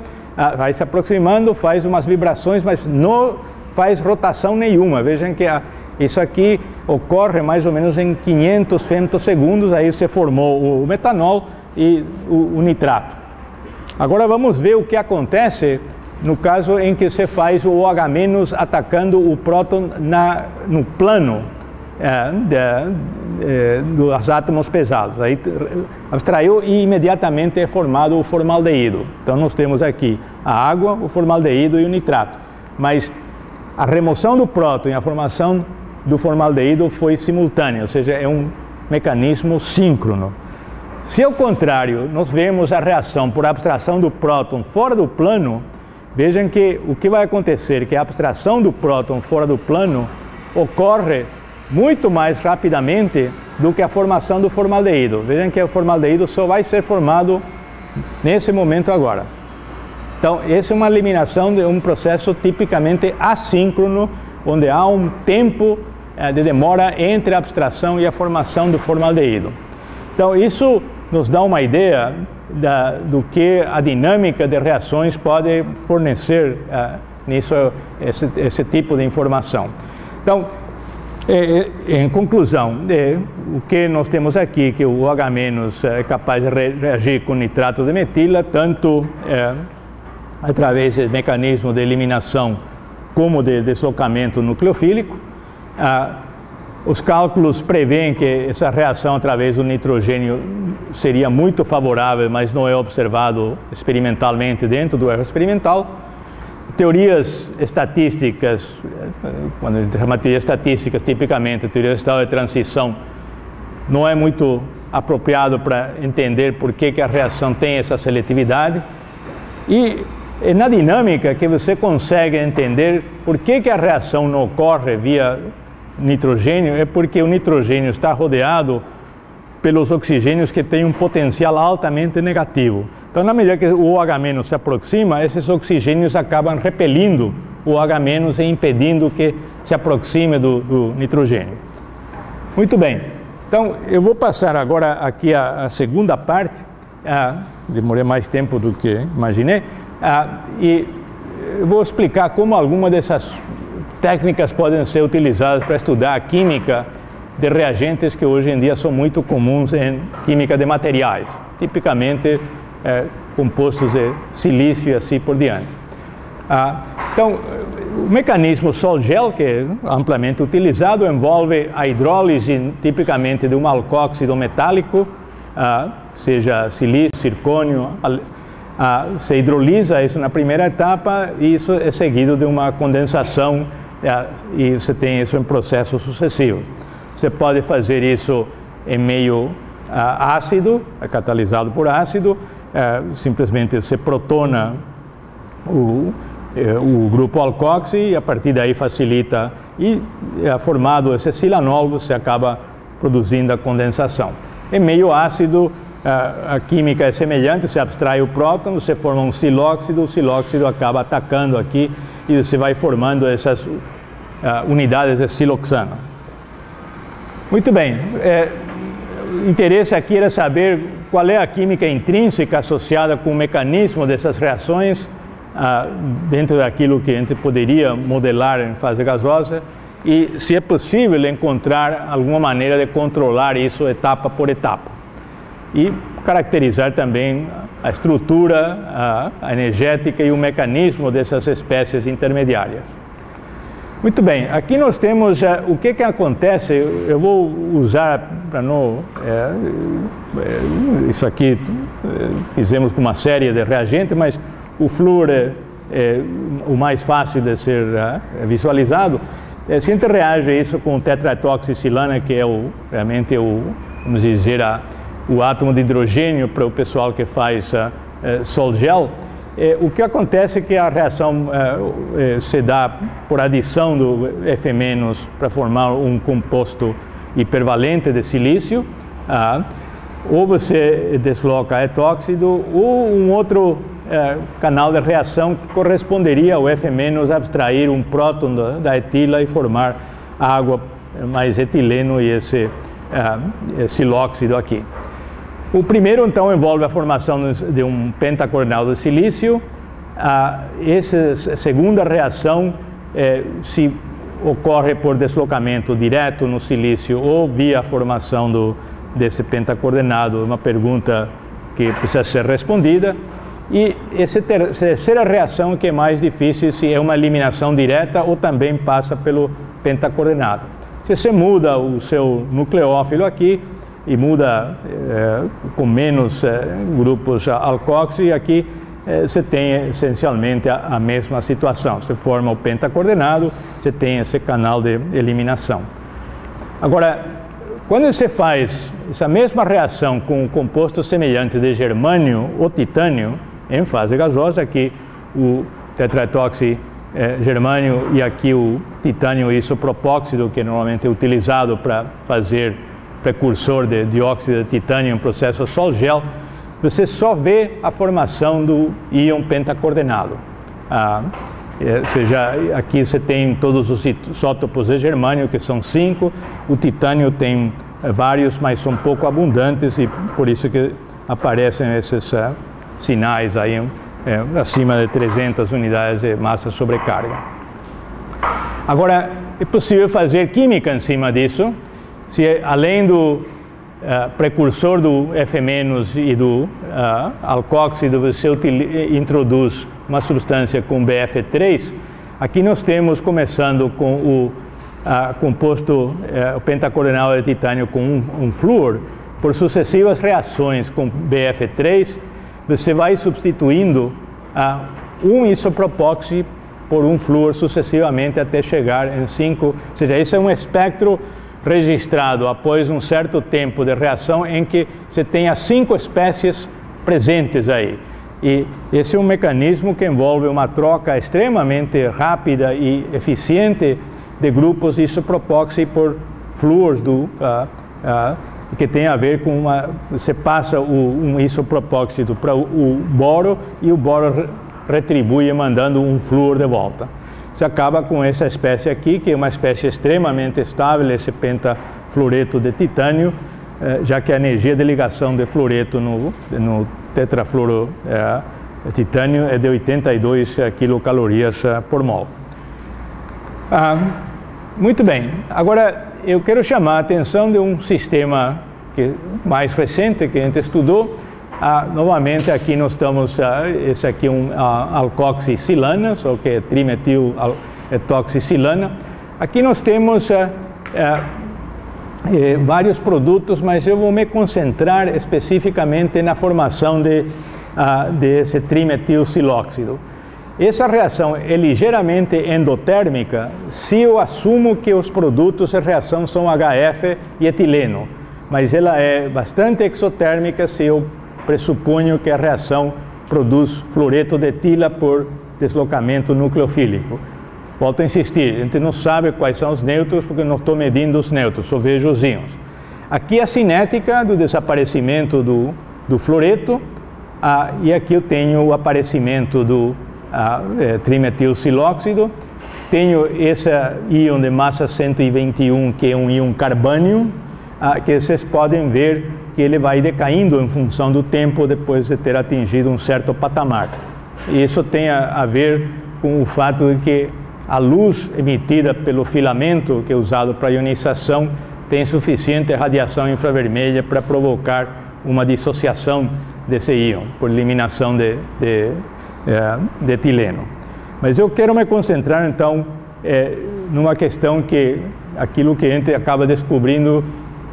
vai se aproximando, faz umas vibrações, mas não faz rotação nenhuma. Vejam que a, isso aqui ocorre mais ou menos em 500 femtosegundos, aí você formou o metanol e o, o nitrato. Agora vamos ver o que acontece no caso em que você faz o OH- atacando o próton na, no plano é, de, de, dos átomos pesados. Aí abstraiu e imediatamente é formado o formaldeído. Então nós temos aqui a água, o formaldeído e o nitrato. Mas a remoção do próton e a formação do formaldeído foi simultânea, ou seja, é um mecanismo síncrono. Se ao contrário, nós vemos a reação por abstração do próton fora do plano, vejam que o que vai acontecer é que a abstração do próton fora do plano ocorre muito mais rapidamente do que a formação do formaldeído. Vejam que o formaldeído só vai ser formado nesse momento agora. Então, essa é uma eliminação de um processo tipicamente assíncrono, onde há um tempo eh, de demora entre a abstração e a formação do formaldeído. Então, isso nos dá uma ideia da, do que a dinâmica de reações pode fornecer uh, nisso, esse, esse tipo de informação. Então, é, em conclusão, o que nós temos aqui que o OH- é capaz de reagir com nitrato de metila, tanto através de mecanismo de eliminação como de deslocamento nucleofílico. Ah, os cálculos prevêem que essa reação através do nitrogênio seria muito favorável, mas não é observado experimentalmente dentro do erro experimental teorias estatísticas, quando a gente chama teorias estatísticas, tipicamente, a teoria do estado de transição, não é muito apropriado para entender por que, que a reação tem essa seletividade. E é na dinâmica que você consegue entender por que, que a reação não ocorre via nitrogênio, é porque o nitrogênio está rodeado pelos oxigênios que têm um potencial altamente negativo. Então, na medida que o OH- se aproxima, esses oxigênios acabam repelindo o OH- e impedindo que se aproxime do, do nitrogênio. Muito bem. Então, eu vou passar agora aqui a, a segunda parte. Ah, demorei mais tempo do que imaginei. Ah, e eu vou explicar como alguma dessas técnicas podem ser utilizadas para estudar a química de reagentes que hoje em dia são muito comuns em química de materiais, tipicamente é, compostos de silício e assim por diante. Ah, então, o mecanismo sol-gel, que é amplamente utilizado, envolve a hidrólise tipicamente de um alcóxido metálico, ah, seja silício, circônio, ah, se hidrolisa isso na primeira etapa e isso é seguido de uma condensação ah, e você tem isso em processos sucessivos. Você pode fazer isso em meio ah, ácido, é catalisado por ácido, é, simplesmente você protona o, é, o grupo alcoxi e a partir daí facilita e é formado esse silanol, você acaba produzindo a condensação. Em meio ácido, a, a química é semelhante, você abstrai o próton, você forma um silóxido, o silóxido acaba atacando aqui e você vai formando essas uh, unidades de siloxano. Muito bem. É, o interesse aqui era saber qual é a química intrínseca associada com o mecanismo dessas reações ah, dentro daquilo que a gente poderia modelar em fase gasosa e se é possível encontrar alguma maneira de controlar isso etapa por etapa. E caracterizar também a estrutura a, energética e o mecanismo dessas espécies intermediárias. Muito bem, aqui nós temos uh, o que, que acontece, eu vou usar para não. É, é, isso aqui é, fizemos com uma série de reagentes, mas o flúor é, é o mais fácil de ser uh, visualizado. É, se a gente reage isso com tetratoxicilana, que é o, realmente o, vamos dizer, a, o átomo de hidrogênio para o pessoal que faz uh, sol gel, é, o que acontece é que a reação se dá por adição do F- para formar um composto hipervalente de silício, ah, ou você desloca etóxido, ou um outro canal de reação que corresponderia ao F- abstrair um próton da, da, etila e formar água mais etileno e esse é, silóxido aqui. O primeiro, então, envolve a formação de um pentacoronal de silício. Ah, essa segunda reação eh, se ocorre por deslocamento direto no silício ou via formação do, desse pentacoordenado, uma pergunta que precisa ser respondida. E essa terceira reação que é mais difícil se é uma eliminação direta ou também passa pelo pentacoordenado. Se você muda o seu nucleófilo aqui, e muda é, com menos é, grupos alcoxi, e aqui é, você tem essencialmente a, a, mesma situação. Você forma o pentacoordenado, você tem esse canal de eliminação. Agora, quando você faz essa mesma reação com um composto semelhante de germânio ou titânio, em fase gasosa, aqui o tetratoxi é, germânio e aqui o titânio isopropóxido, que normalmente é utilizado para fazer precursor de dióxido de titânio em processo sol-gel, você só vê a formação do íon pentacoordenado. Ah, é, seja, aqui você tem todos os isótopos de germânio, que são cinco, o titânio tem é, vários, mas são pouco abundantes e por isso que aparecem esses uh, sinais aí é, acima de 300 unidades de massa sobrecarga. Agora, é possível fazer química em cima disso, se além do uh, precursor do F- e do uh, alcóxido você introduz uma substância com BF3, aqui nós temos começando com o uh, composto uh, pentacoordenal de titânio com um, um flúor, por sucessivas reações com BF3, você vai substituindo um isopropóxi por um flúor sucessivamente até chegar em 5, ou seja, esse é um espectro registrado após um certo tempo de reação em que você tenha cinco espécies presentes aí. E esse é um mecanismo que envolve uma troca extremamente rápida e eficiente de grupos isopropóxi por flúors do, uh, uh, que tem a ver com uma. Você passa o, um isopropóxito para o, o boro e o boro retribui mandando um flúor de volta. Você acaba com essa espécie aqui, que é uma espécie extremamente estável, esse pentafluoreto de titânio, eh, já que a energia de ligação de fluoreto no, no tetrafluoro eh, titânio é de 82 quilocalorias eh, por mol. Ah, muito bem. Agora, eu quero chamar a atenção de um sistema que, mais recente que a gente estudou. Ah, novamente, aqui nós estamos, ah, esse aqui é um ah, alcoxicilana, só que é trimetil etoxicilana. Aqui nós temos ah, ah, eh, vários produtos, mas eu vou me concentrar especificamente na formação de, ah, desse trimetilsilóxido. Essa reação é ligeiramente endotérmica se eu assumo que os produtos de reação são HF e etileno, mas ela é bastante exotérmica se eu pressuponho que a reação produz fluoreto de etila por deslocamento nucleofílico. Volto a insistir, a gente não sabe quais são os nêutrons porque não estou medindo os nêutrons, só vejo os íons. Aqui a cinética do desaparecimento do, do fluoreto, ah, e aqui eu tenho o aparecimento do a, é, trimetilsilóxido. Tenho esse íon de massa 121, que é um íon carbônio, a, que vocês podem ver que ele vai decaindo em função do tempo depois de ter atingido um certo patamar. E isso tem a, a ver com o fato de que a luz emitida pelo filamento que é usado para ionização tem suficiente radiação infravermelha para provocar uma dissociação desse íon por eliminação de, de é, de etileno. Mas eu quero me concentrar então é, numa questão que aquilo que a gente acaba descobrindo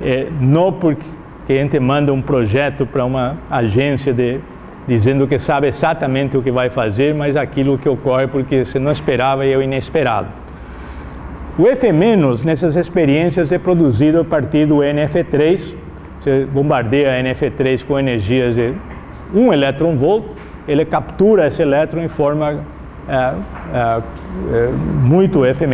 é, não porque a gente manda um projeto para uma agência de, dizendo que sabe exatamente o que vai fazer, mas aquilo que ocorre porque você não esperava e é o inesperado. O F- nessas experiências é produzido a partir do NF3. Você bombardeia a NF3 com energias de 1 elétron-volt ele captura esse elétron em forma é, é, é, muito F-.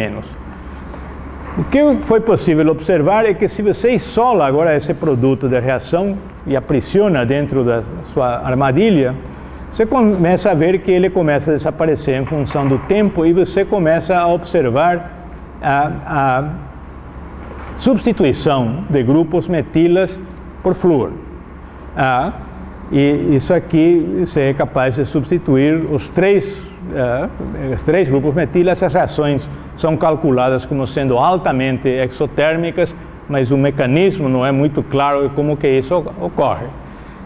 O que foi possível observar é que se você isola agora esse produto de reação e aprisiona dentro da sua armadilha, você começa a ver que ele começa a desaparecer em função do tempo e você começa a observar a, a substituição de grupos metilas por flúor. Ah, e isso aqui você é capaz de substituir os três, três grupos metil. Essas reações são calculadas como sendo altamente exotérmicas, mas o mecanismo não é muito claro como que isso ocorre.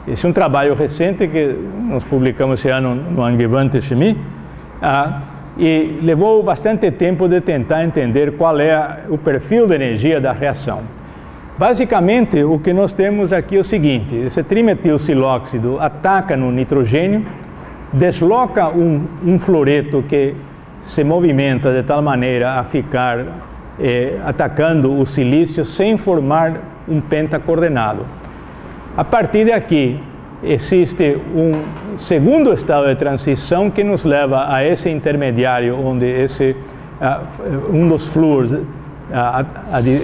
Esse é um trabalho recente que nós publicamos esse ano no Angewandte Chemie, uh, e levou bastante tempo de tentar entender qual é o perfil de energia da reação. Basicamente, o que nós temos aqui é o seguinte: esse trimetilsilóxido ataca no nitrogênio, desloca um, um fluoreto que se movimenta de tal maneira a ficar eh, atacando o silício sem formar um pentacoordenado. A partir daqui, existe um segundo estado de transição que nos leva a esse intermediário onde esse uh, um dos flúores a,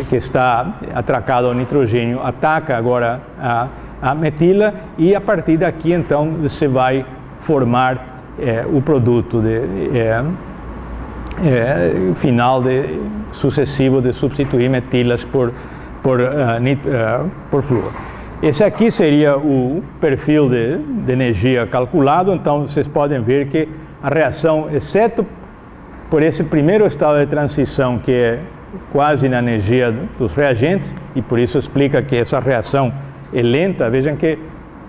que está atracado ao nitrogênio ataca agora a, a, metila e a partir daqui então você vai formar é, o produto de, é, é, final de, sucessivo de substituir metilas por, por, uh, nit, uh, por flúor. Esse aqui seria o perfil de, de energia calculado, então vocês podem ver que a reação, exceto por esse primeiro estado de transição que é quase na energia dos reagentes e por isso explica que essa reação é lenta. Vejam que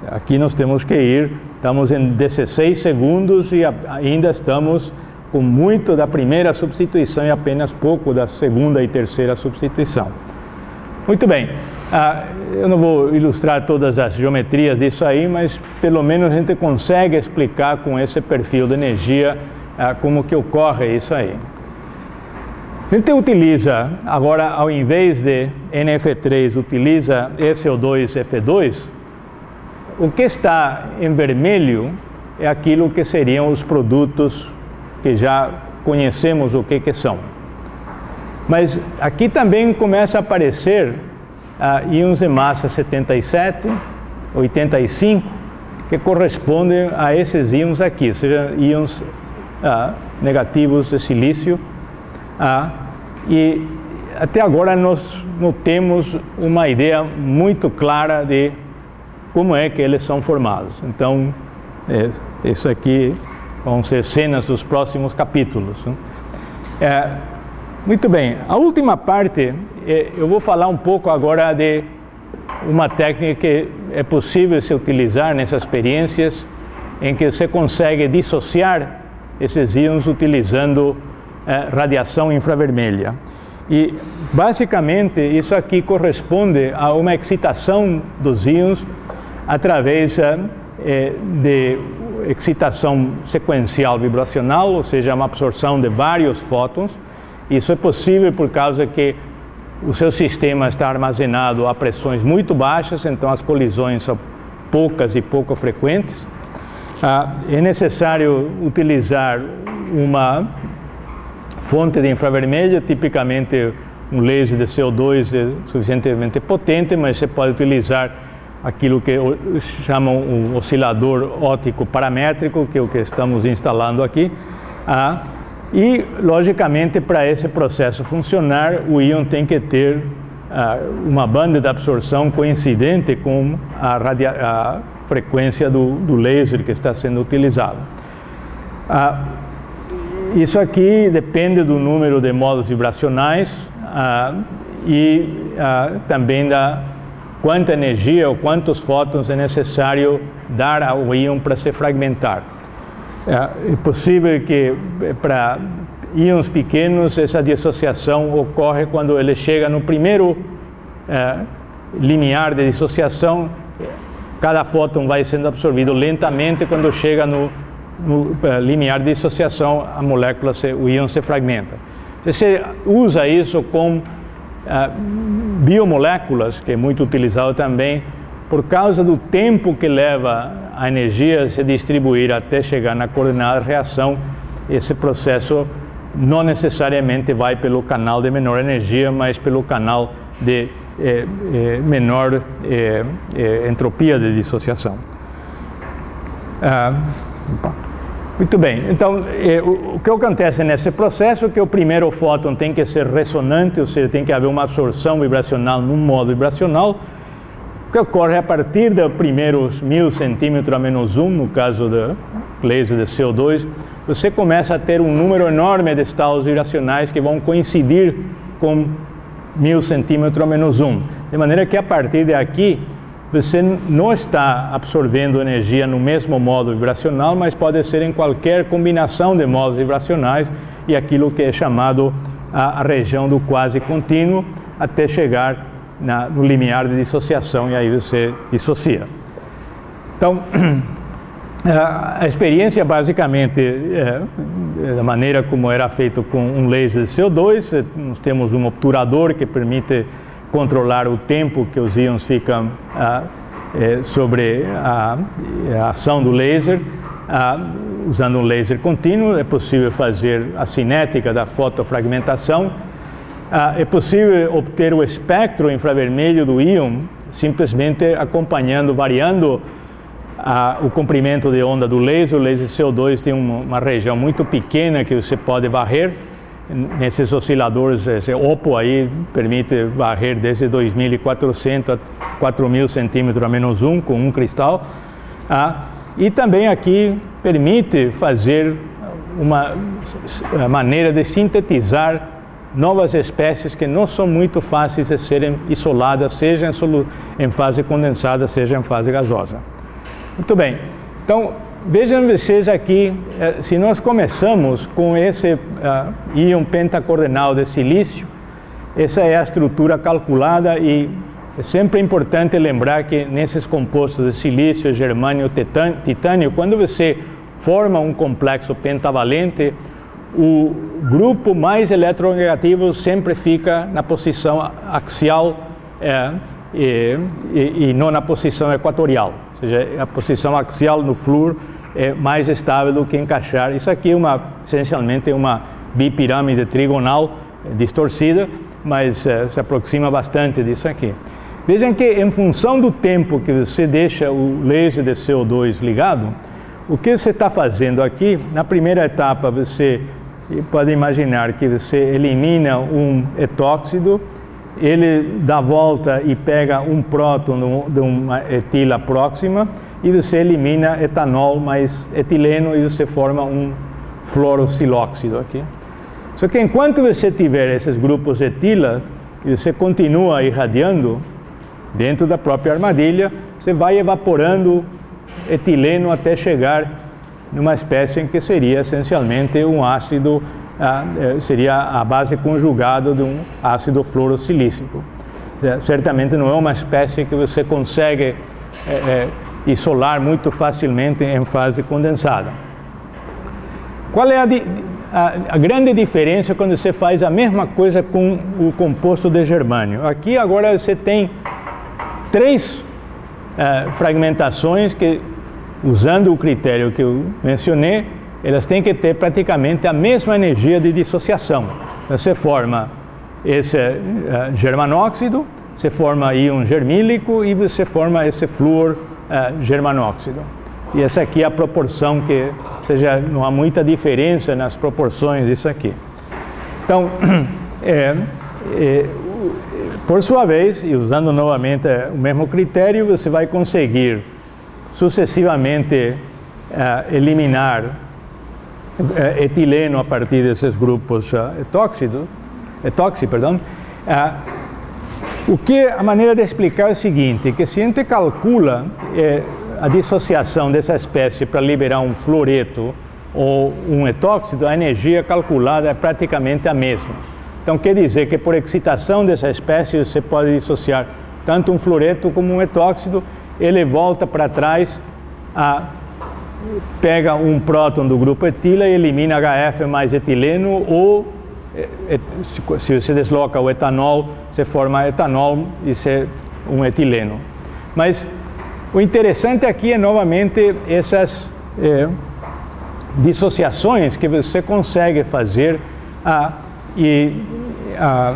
aqui nós temos que ir, estamos em 16 segundos e ainda estamos com muito da primeira substituição e apenas pouco da segunda e terceira substituição. Muito bem, ah, eu não vou ilustrar todas as geometrias disso aí, mas pelo menos a gente consegue explicar com esse perfil de energia ah, como que ocorre isso aí. A gente utiliza, agora ao invés de NF3, utiliza SO2F2, o que está em vermelho é aquilo que seriam os produtos que já conhecemos o que, que são. Mas aqui também começa a aparecer uh, íons de massa 77, 85, que correspondem a esses íons aqui, ou seja, íons uh, negativos de silício. Uh, e até agora nós não temos uma ideia muito clara de como é que eles são formados. Então, é, isso aqui vão ser cenas dos próximos capítulos. Né? É, muito bem, a última parte, é, eu vou falar um pouco agora de uma técnica que é possível se utilizar nessas experiências em que você consegue dissociar esses íons utilizando é, radiação infravermelha. E basicamente isso aqui corresponde a uma excitação dos íons através é, de excitação sequencial vibracional, ou seja, uma absorção de vários fótons. Isso é possível por causa que o seu sistema está armazenado a pressões muito baixas, então as colisões são poucas e pouco frequentes. Ah, é necessário utilizar uma fonte de infravermelho, tipicamente um laser de CO2 é suficientemente potente, mas você pode utilizar aquilo que chamam um oscilador óptico paramétrico, que é o que estamos instalando aqui. Ah, e, logicamente, para esse processo funcionar, o íon tem que ter ah, uma banda de absorção coincidente com a, a frequência do, do, laser que está sendo utilizado. Ah, isso aqui depende do número de modos vibracionais ah, e ah, também da quanta energia ou quantos fótons é necessário dar ao íon para se fragmentar. É, é possível que para íons pequenos essa dissociação ocorre quando ele chega no primeiro é, limiar de dissociação, cada fóton vai sendo absorvido lentamente, quando chega no, no é, limiar de dissociação, a molécula, se, o íon se fragmenta. Você usa isso com é, biomoléculas, que é muito utilizado também, por causa do tempo que leva a energia se distribuir até chegar na coordenada de reação, esse processo não necessariamente vai pelo canal de menor energia, mas pelo canal de eh, eh, menor eh, eh entropia de dissociação. Ah, muito bem, então eh, o, que acontece nesse processo é que o primeiro fóton tem que ser ressonante, ou seja, tem que haver uma absorção vibracional num modo vibracional, que ocorre a partir dos primeiros mil centímetros a menos um, no caso do laser de CO2, você começa a ter um número enorme de estados vibracionais que vão coincidir com mil centímetros a menos um. De maneira que a partir de aqui, você não está absorvendo energia no mesmo modo vibracional, mas pode ser em qualquer combinação de modos vibracionais e aquilo que é chamado a região do quase contínuo, até chegar na, no limiar de dissociação e aí você dissocia. Então, a experiência basicamente é, da maneira como era feito com um laser de CO2, nós temos um obturador que permite controlar o tempo que os íons ficam ah, é, sobre a, a, ação do laser. Ah, usando um laser contínuo, é possível fazer a cinética da fotofragmentação ah, é possível obter o espectro infravermelho do íon simplesmente acompanhando, variando ah, o comprimento de onda do laser. O laser CO2 tem uma, uma, região muito pequena que você pode varrer. Nesses osciladores, esse OPO aí permite varrer desde 2.400 a 4.000 centímetros a menos um com um cristal. Ah, e também aqui permite fazer uma maneira de sintetizar novas espécies que não são muito fáceis de serem isoladas, seja em, em fase condensada, seja em fase gasosa. Muito bem, então vejam vocês aqui, eh, se nós começamos com esse uh, íon pentacoordenal de silício, essa é a estrutura calculada e é sempre importante lembrar que nesses compostos de silício, germânio, titânio, quando você forma um complexo pentavalente, o grupo mais eletronegativo sempre fica na posição axial é, e, e, e, não na posição equatorial. Ou seja, a posição axial no flúor é mais estável do que encaixar. Isso aqui é uma, essencialmente uma bipirâmide trigonal distorcida, mas é, se aproxima bastante disso aqui. Vejam que em função do tempo que você deixa o laser de CO2 ligado, o que você está fazendo aqui, na primeira etapa você pode imaginar que você elimina um etóxido, ele dá volta e pega um próton de uma etila próxima e você elimina etanol mais etileno e você forma um fluorosilóxido aqui. Só que enquanto você tiver esses grupos etila e você continua irradiando dentro da própria armadilha, você vai evaporando etileno até chegar numa espécie que seria essencialmente um ácido, seria a base conjugada de um ácido fluorocilícico. Certamente não é uma espécie que você consegue é, é, isolar muito facilmente em fase condensada. Qual é a, a, a, grande diferença quando você faz a mesma coisa com o composto de germânio? Aqui agora você tem três é, fragmentações que usando o critério que eu mencionei, elas têm que ter praticamente a mesma energia de dissociação. Você forma esse uh, germanóxido, você aí íon germílico e você forma esse flúor uh, germanóxido. E essa aqui é a proporção que, ou seja, não há muita diferença nas proporções disso aqui. Então, é, é, por sua vez, e usando novamente o mesmo critério, você vai conseguir sucessivamente uh, eliminar etileno a partir desses grupos uh, etóxidos, etóxi, perdão, o que a maneira de explicar é o seguinte, que se a gente calcula a dissociação dessa espécie para liberar um fluoreto ou um etóxido, a energia calculada é praticamente a mesma. Então quer dizer que por excitação dessa espécie você pode dissociar tanto um fluoreto como um etóxido ele volta para trás, a, pega um próton do grupo etila e elimina HF mais etileno ou é, se você desloca o etanol, você forma etanol e você um etileno. Mas o interessante aqui é novamente essas é, dissociações que você consegue fazer a, e a,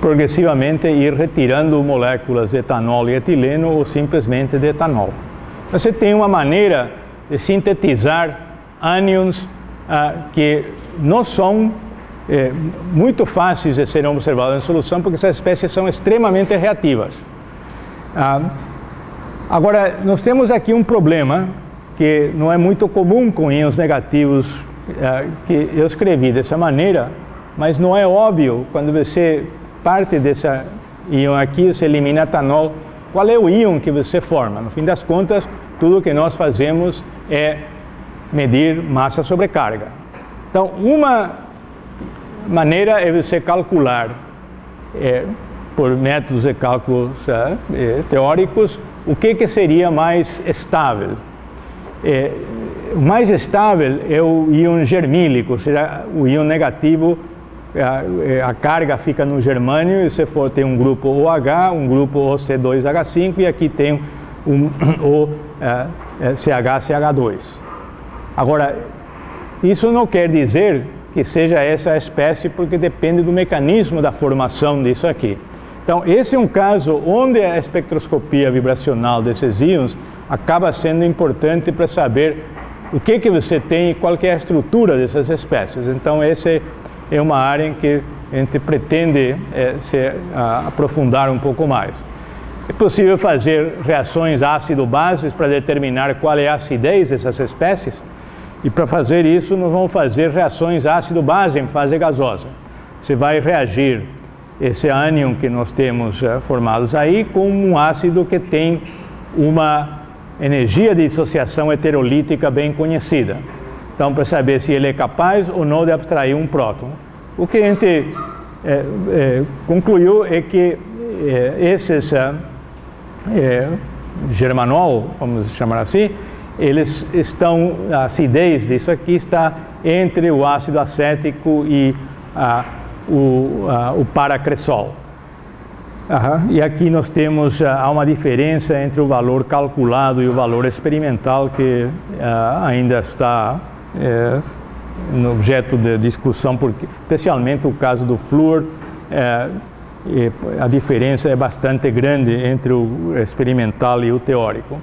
progressivamente ir retirando moléculas de etanol e etileno ou simplesmente de etanol. Você tem uma maneira de sintetizar ânions ah, que não são é, muito fáceis de serem observados em solução, porque essas espécies são extremamente reativas. Ah, agora, nós temos aqui um problema que não é muito comum com íons negativos ah, que eu escrevi dessa maneira, mas não é óbvio quando você parte dessa íon aqui, você elimina etanol, qual é o íon que você forma? No fim das contas, tudo que nós fazemos é medir massa sobre carga. Então, uma maneira é você calcular, é, por métodos de cálculos é, é, teóricos, o que, que seria mais estável. É, o mais estável é o íon germílico, será o íon negativo a, é, a, carga fica no germânio e você for tem um grupo OH, um grupo OC2H5 e aqui tem um o é, é, CHCH2. Agora, isso não quer dizer que seja essa a espécie, porque depende do mecanismo da formação disso aqui. Então, esse é um caso onde a espectroscopia vibracional desses íons acaba sendo importante para saber o que, que você tem e qual é a estrutura dessas espécies. Então, esse é uma área em que a gente pretende é, se, a, aprofundar um pouco mais. É possível fazer reações ácido-bases para determinar qual é a acidez dessas espécies? E para fazer isso, nós vamos fazer reações ácido-base em fase gasosa. Você vai reagir esse ânion que nós temos uh, formados aí com um ácido que tem uma energia de dissociação heterolítica bem conhecida. Então, para saber se ele é capaz ou não de abstrair um próton. O que a gente é, é, concluiu é que é, esses germanol, vamos chamar assim, eles estão, a acidez disso aqui está entre o ácido acético e a, o, a, o paracresol. Uhum. E aqui nós temos uh, há uma diferença entre o valor calculado e o valor experimental que uh, ainda está é, no objeto de discussão, porque, especialmente o caso do flúor, é, a diferença é bastante grande entre o experimental e o teórico.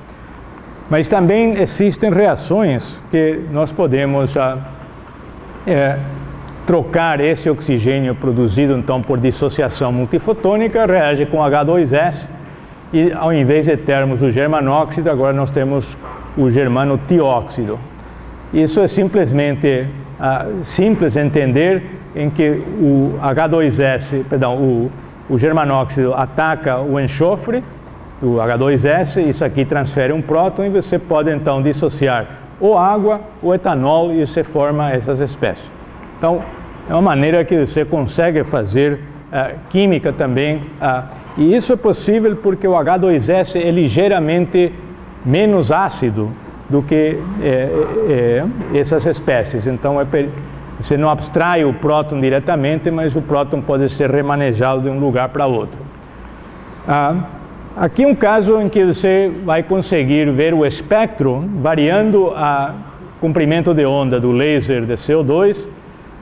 Mas também existem reações que nós podemos ah, é, trocar esse oxigênio produzido então por dissociação multifotônica, reage com H2S e ao invés de termos o germanóxido, agora nós temos o germano tióxido. Isso é simplesmente ah, simples entender em que o H2S, perdão, o, o germanóxido ataca o enxofre, o H2S, isso aqui transfere um próton e você pode então dissociar ou água ou etanol e você forma essas espécies. Então, é uma maneira que você consegue fazer uh, química também, uh, e isso é possível porque o H2S é ligeiramente menos ácido do que é, é, essas espécies. Então, é você não abstrai o próton diretamente, mas o próton pode ser remanejado de um lugar para outro. Ah, aqui um caso em que você vai conseguir ver o espectro variando o comprimento de onda do laser de CO2.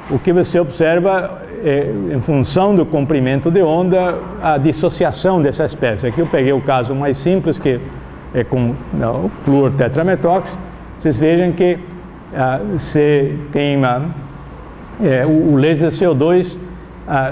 O que você observa é, em função do comprimento de onda, a dissociação dessa espécie. Aqui eu peguei o caso mais simples, que é com não, flúor tetrametóxido, vocês vejam que ah, você tem uma, é, o, o laser CO2, ah,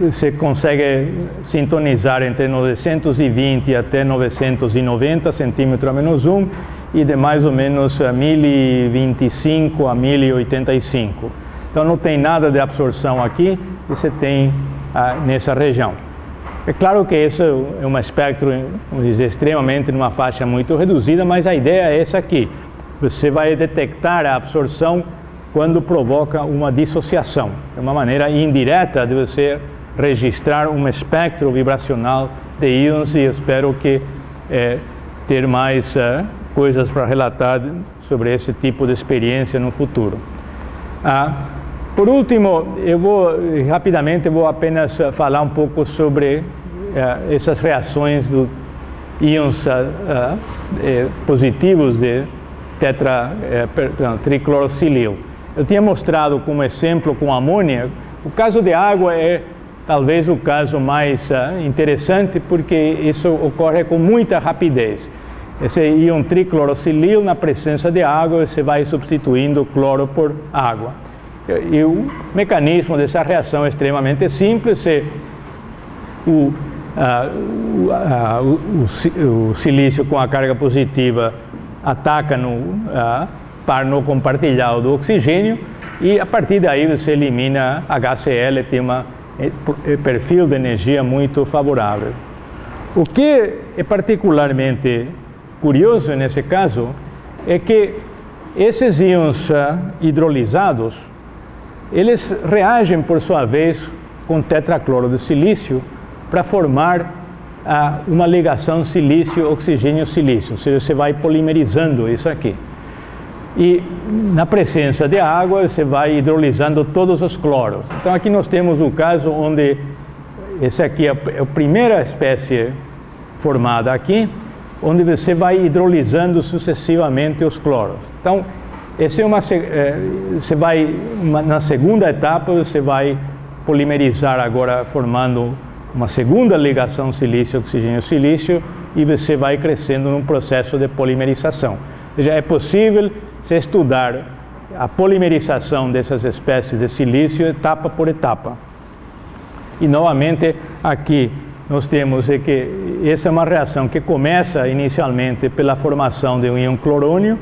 você consegue sintonizar entre 920 até 990 centímetros a menos 1 e de mais ou menos 1025 a 1085. Então não tem nada de absorção aqui, você tem ah, nessa região. É claro que isso é um espectro, vamos dizer, extremamente numa faixa muito reduzida, mas a ideia é essa aqui. Você vai detectar a absorção quando provoca uma dissociação. É uma maneira indireta de você registrar um espectro vibracional de íons e espero que é, ter mais uh, coisas para relatar sobre esse tipo de experiência no futuro. Ah, por último, eu vou rapidamente vou apenas falar um pouco sobre uh, essas reações do íons uh, positivos de tetra, perdão. Eu tinha mostrado como exemplo com amônia. O caso de água é talvez o caso mais interessante porque isso ocorre com muita rapidez. Esse íon triclorocilil na presença de água, você vai substituindo cloro por água. E o mecanismo dessa reação é extremamente simples. Se o, o, o, o, silício com a carga positiva ataca no par não compartilhado do oxigênio e a partir daí você elimina HCl, tem um é, é, perfil de energia muito favorável. O que é particularmente curioso nesse caso é que esses íons hidrolisados eles reagem, por sua vez, com tetracloro de silício para formar ah, uma ligação silício-oxigênio-silício, ou seja, você vai polimerizando isso aqui. E na presença de água, você vai hidrolisando todos os cloros. Então, aqui nós temos o caso onde esse aqui é a primeira espécie formada aqui, onde você vai hidrolisando sucessivamente os cloros. Então, esse é uma, é, você vai na segunda etapa você vai polimerizar agora formando uma segunda ligação silício-oxigênio-silício e você vai crescendo num processo de polimerização. Ou seja, é possível se estudar a polimerização dessas espécies de silício etapa por etapa. E novamente aqui nós temos que essa é uma reação que começa inicialmente pela formação de um íon clorônio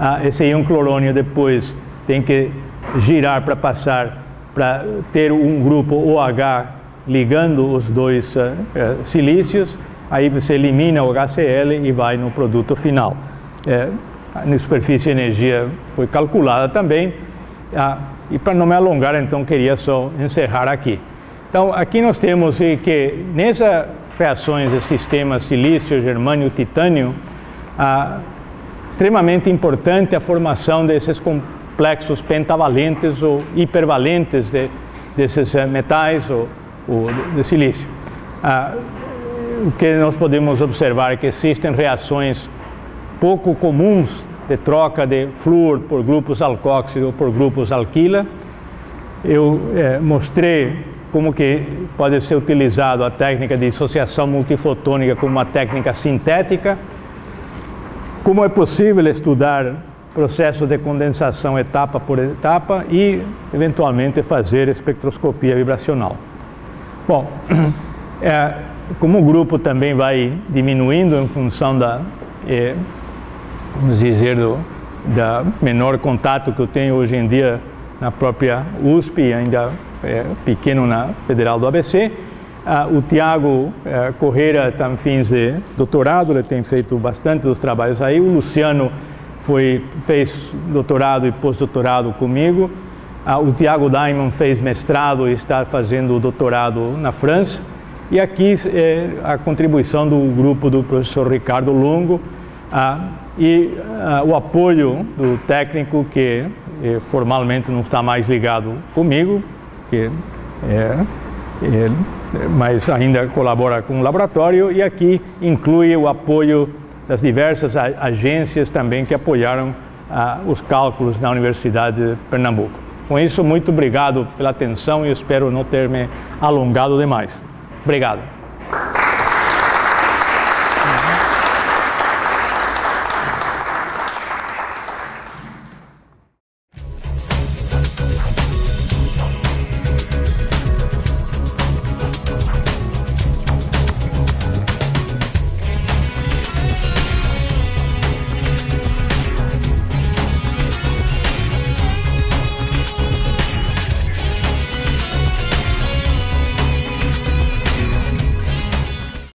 ah, esse íon clorônio depois tem que girar para passar para ter um grupo OH ligando os dois uh, uh, silícios, aí você elimina o HCl e vai no produto final. É, na superfície energia foi calculada também, ah, e para não me alongar, então queria só encerrar aqui. Então, aqui nós temos que nessas reações de sistemas silício, germânio, titânio, ah, extremamente importante a formação desses complexos pentavalentes ou hipervalentes de, desses eh, metais ou, de, de silício. Ah, o que nós podemos observar é que existem reações pouco comuns de troca de flúor por grupos alcóxido ou por grupos alquila. Eu eh, mostrei como que pode ser utilizado a técnica de dissociação multifotônica como uma técnica sintética, como é possível estudar processos de condensação etapa por etapa e, eventualmente, fazer espectroscopia vibracional. Bom, é, como o grupo também vai diminuindo em função da, é, vamos dizer, do, da menor contato que eu tenho hoje em dia na própria USP, ainda é, pequeno na Federal do ABC. Ah, o Tiago é, Correia está em fins de doutorado, ele tem feito bastante dos trabalhos aí. O Luciano foi, fez doutorado e pós-doutorado comigo. Ah, o Tiago Daimon fez mestrado e está fazendo doutorado na França. E aqui é a contribuição do grupo do professor Ricardo Longo ah, e ah, o apoio do técnico que eh, formalmente não está mais ligado comigo, que é, é, mas ainda colabora com o laboratório e aqui inclui o apoio das diversas agências também que apoiaram ah, os cálculos na Universidade de Pernambuco. Com isso, muito obrigado pela atenção e espero não ter me alongado demais. Obrigado.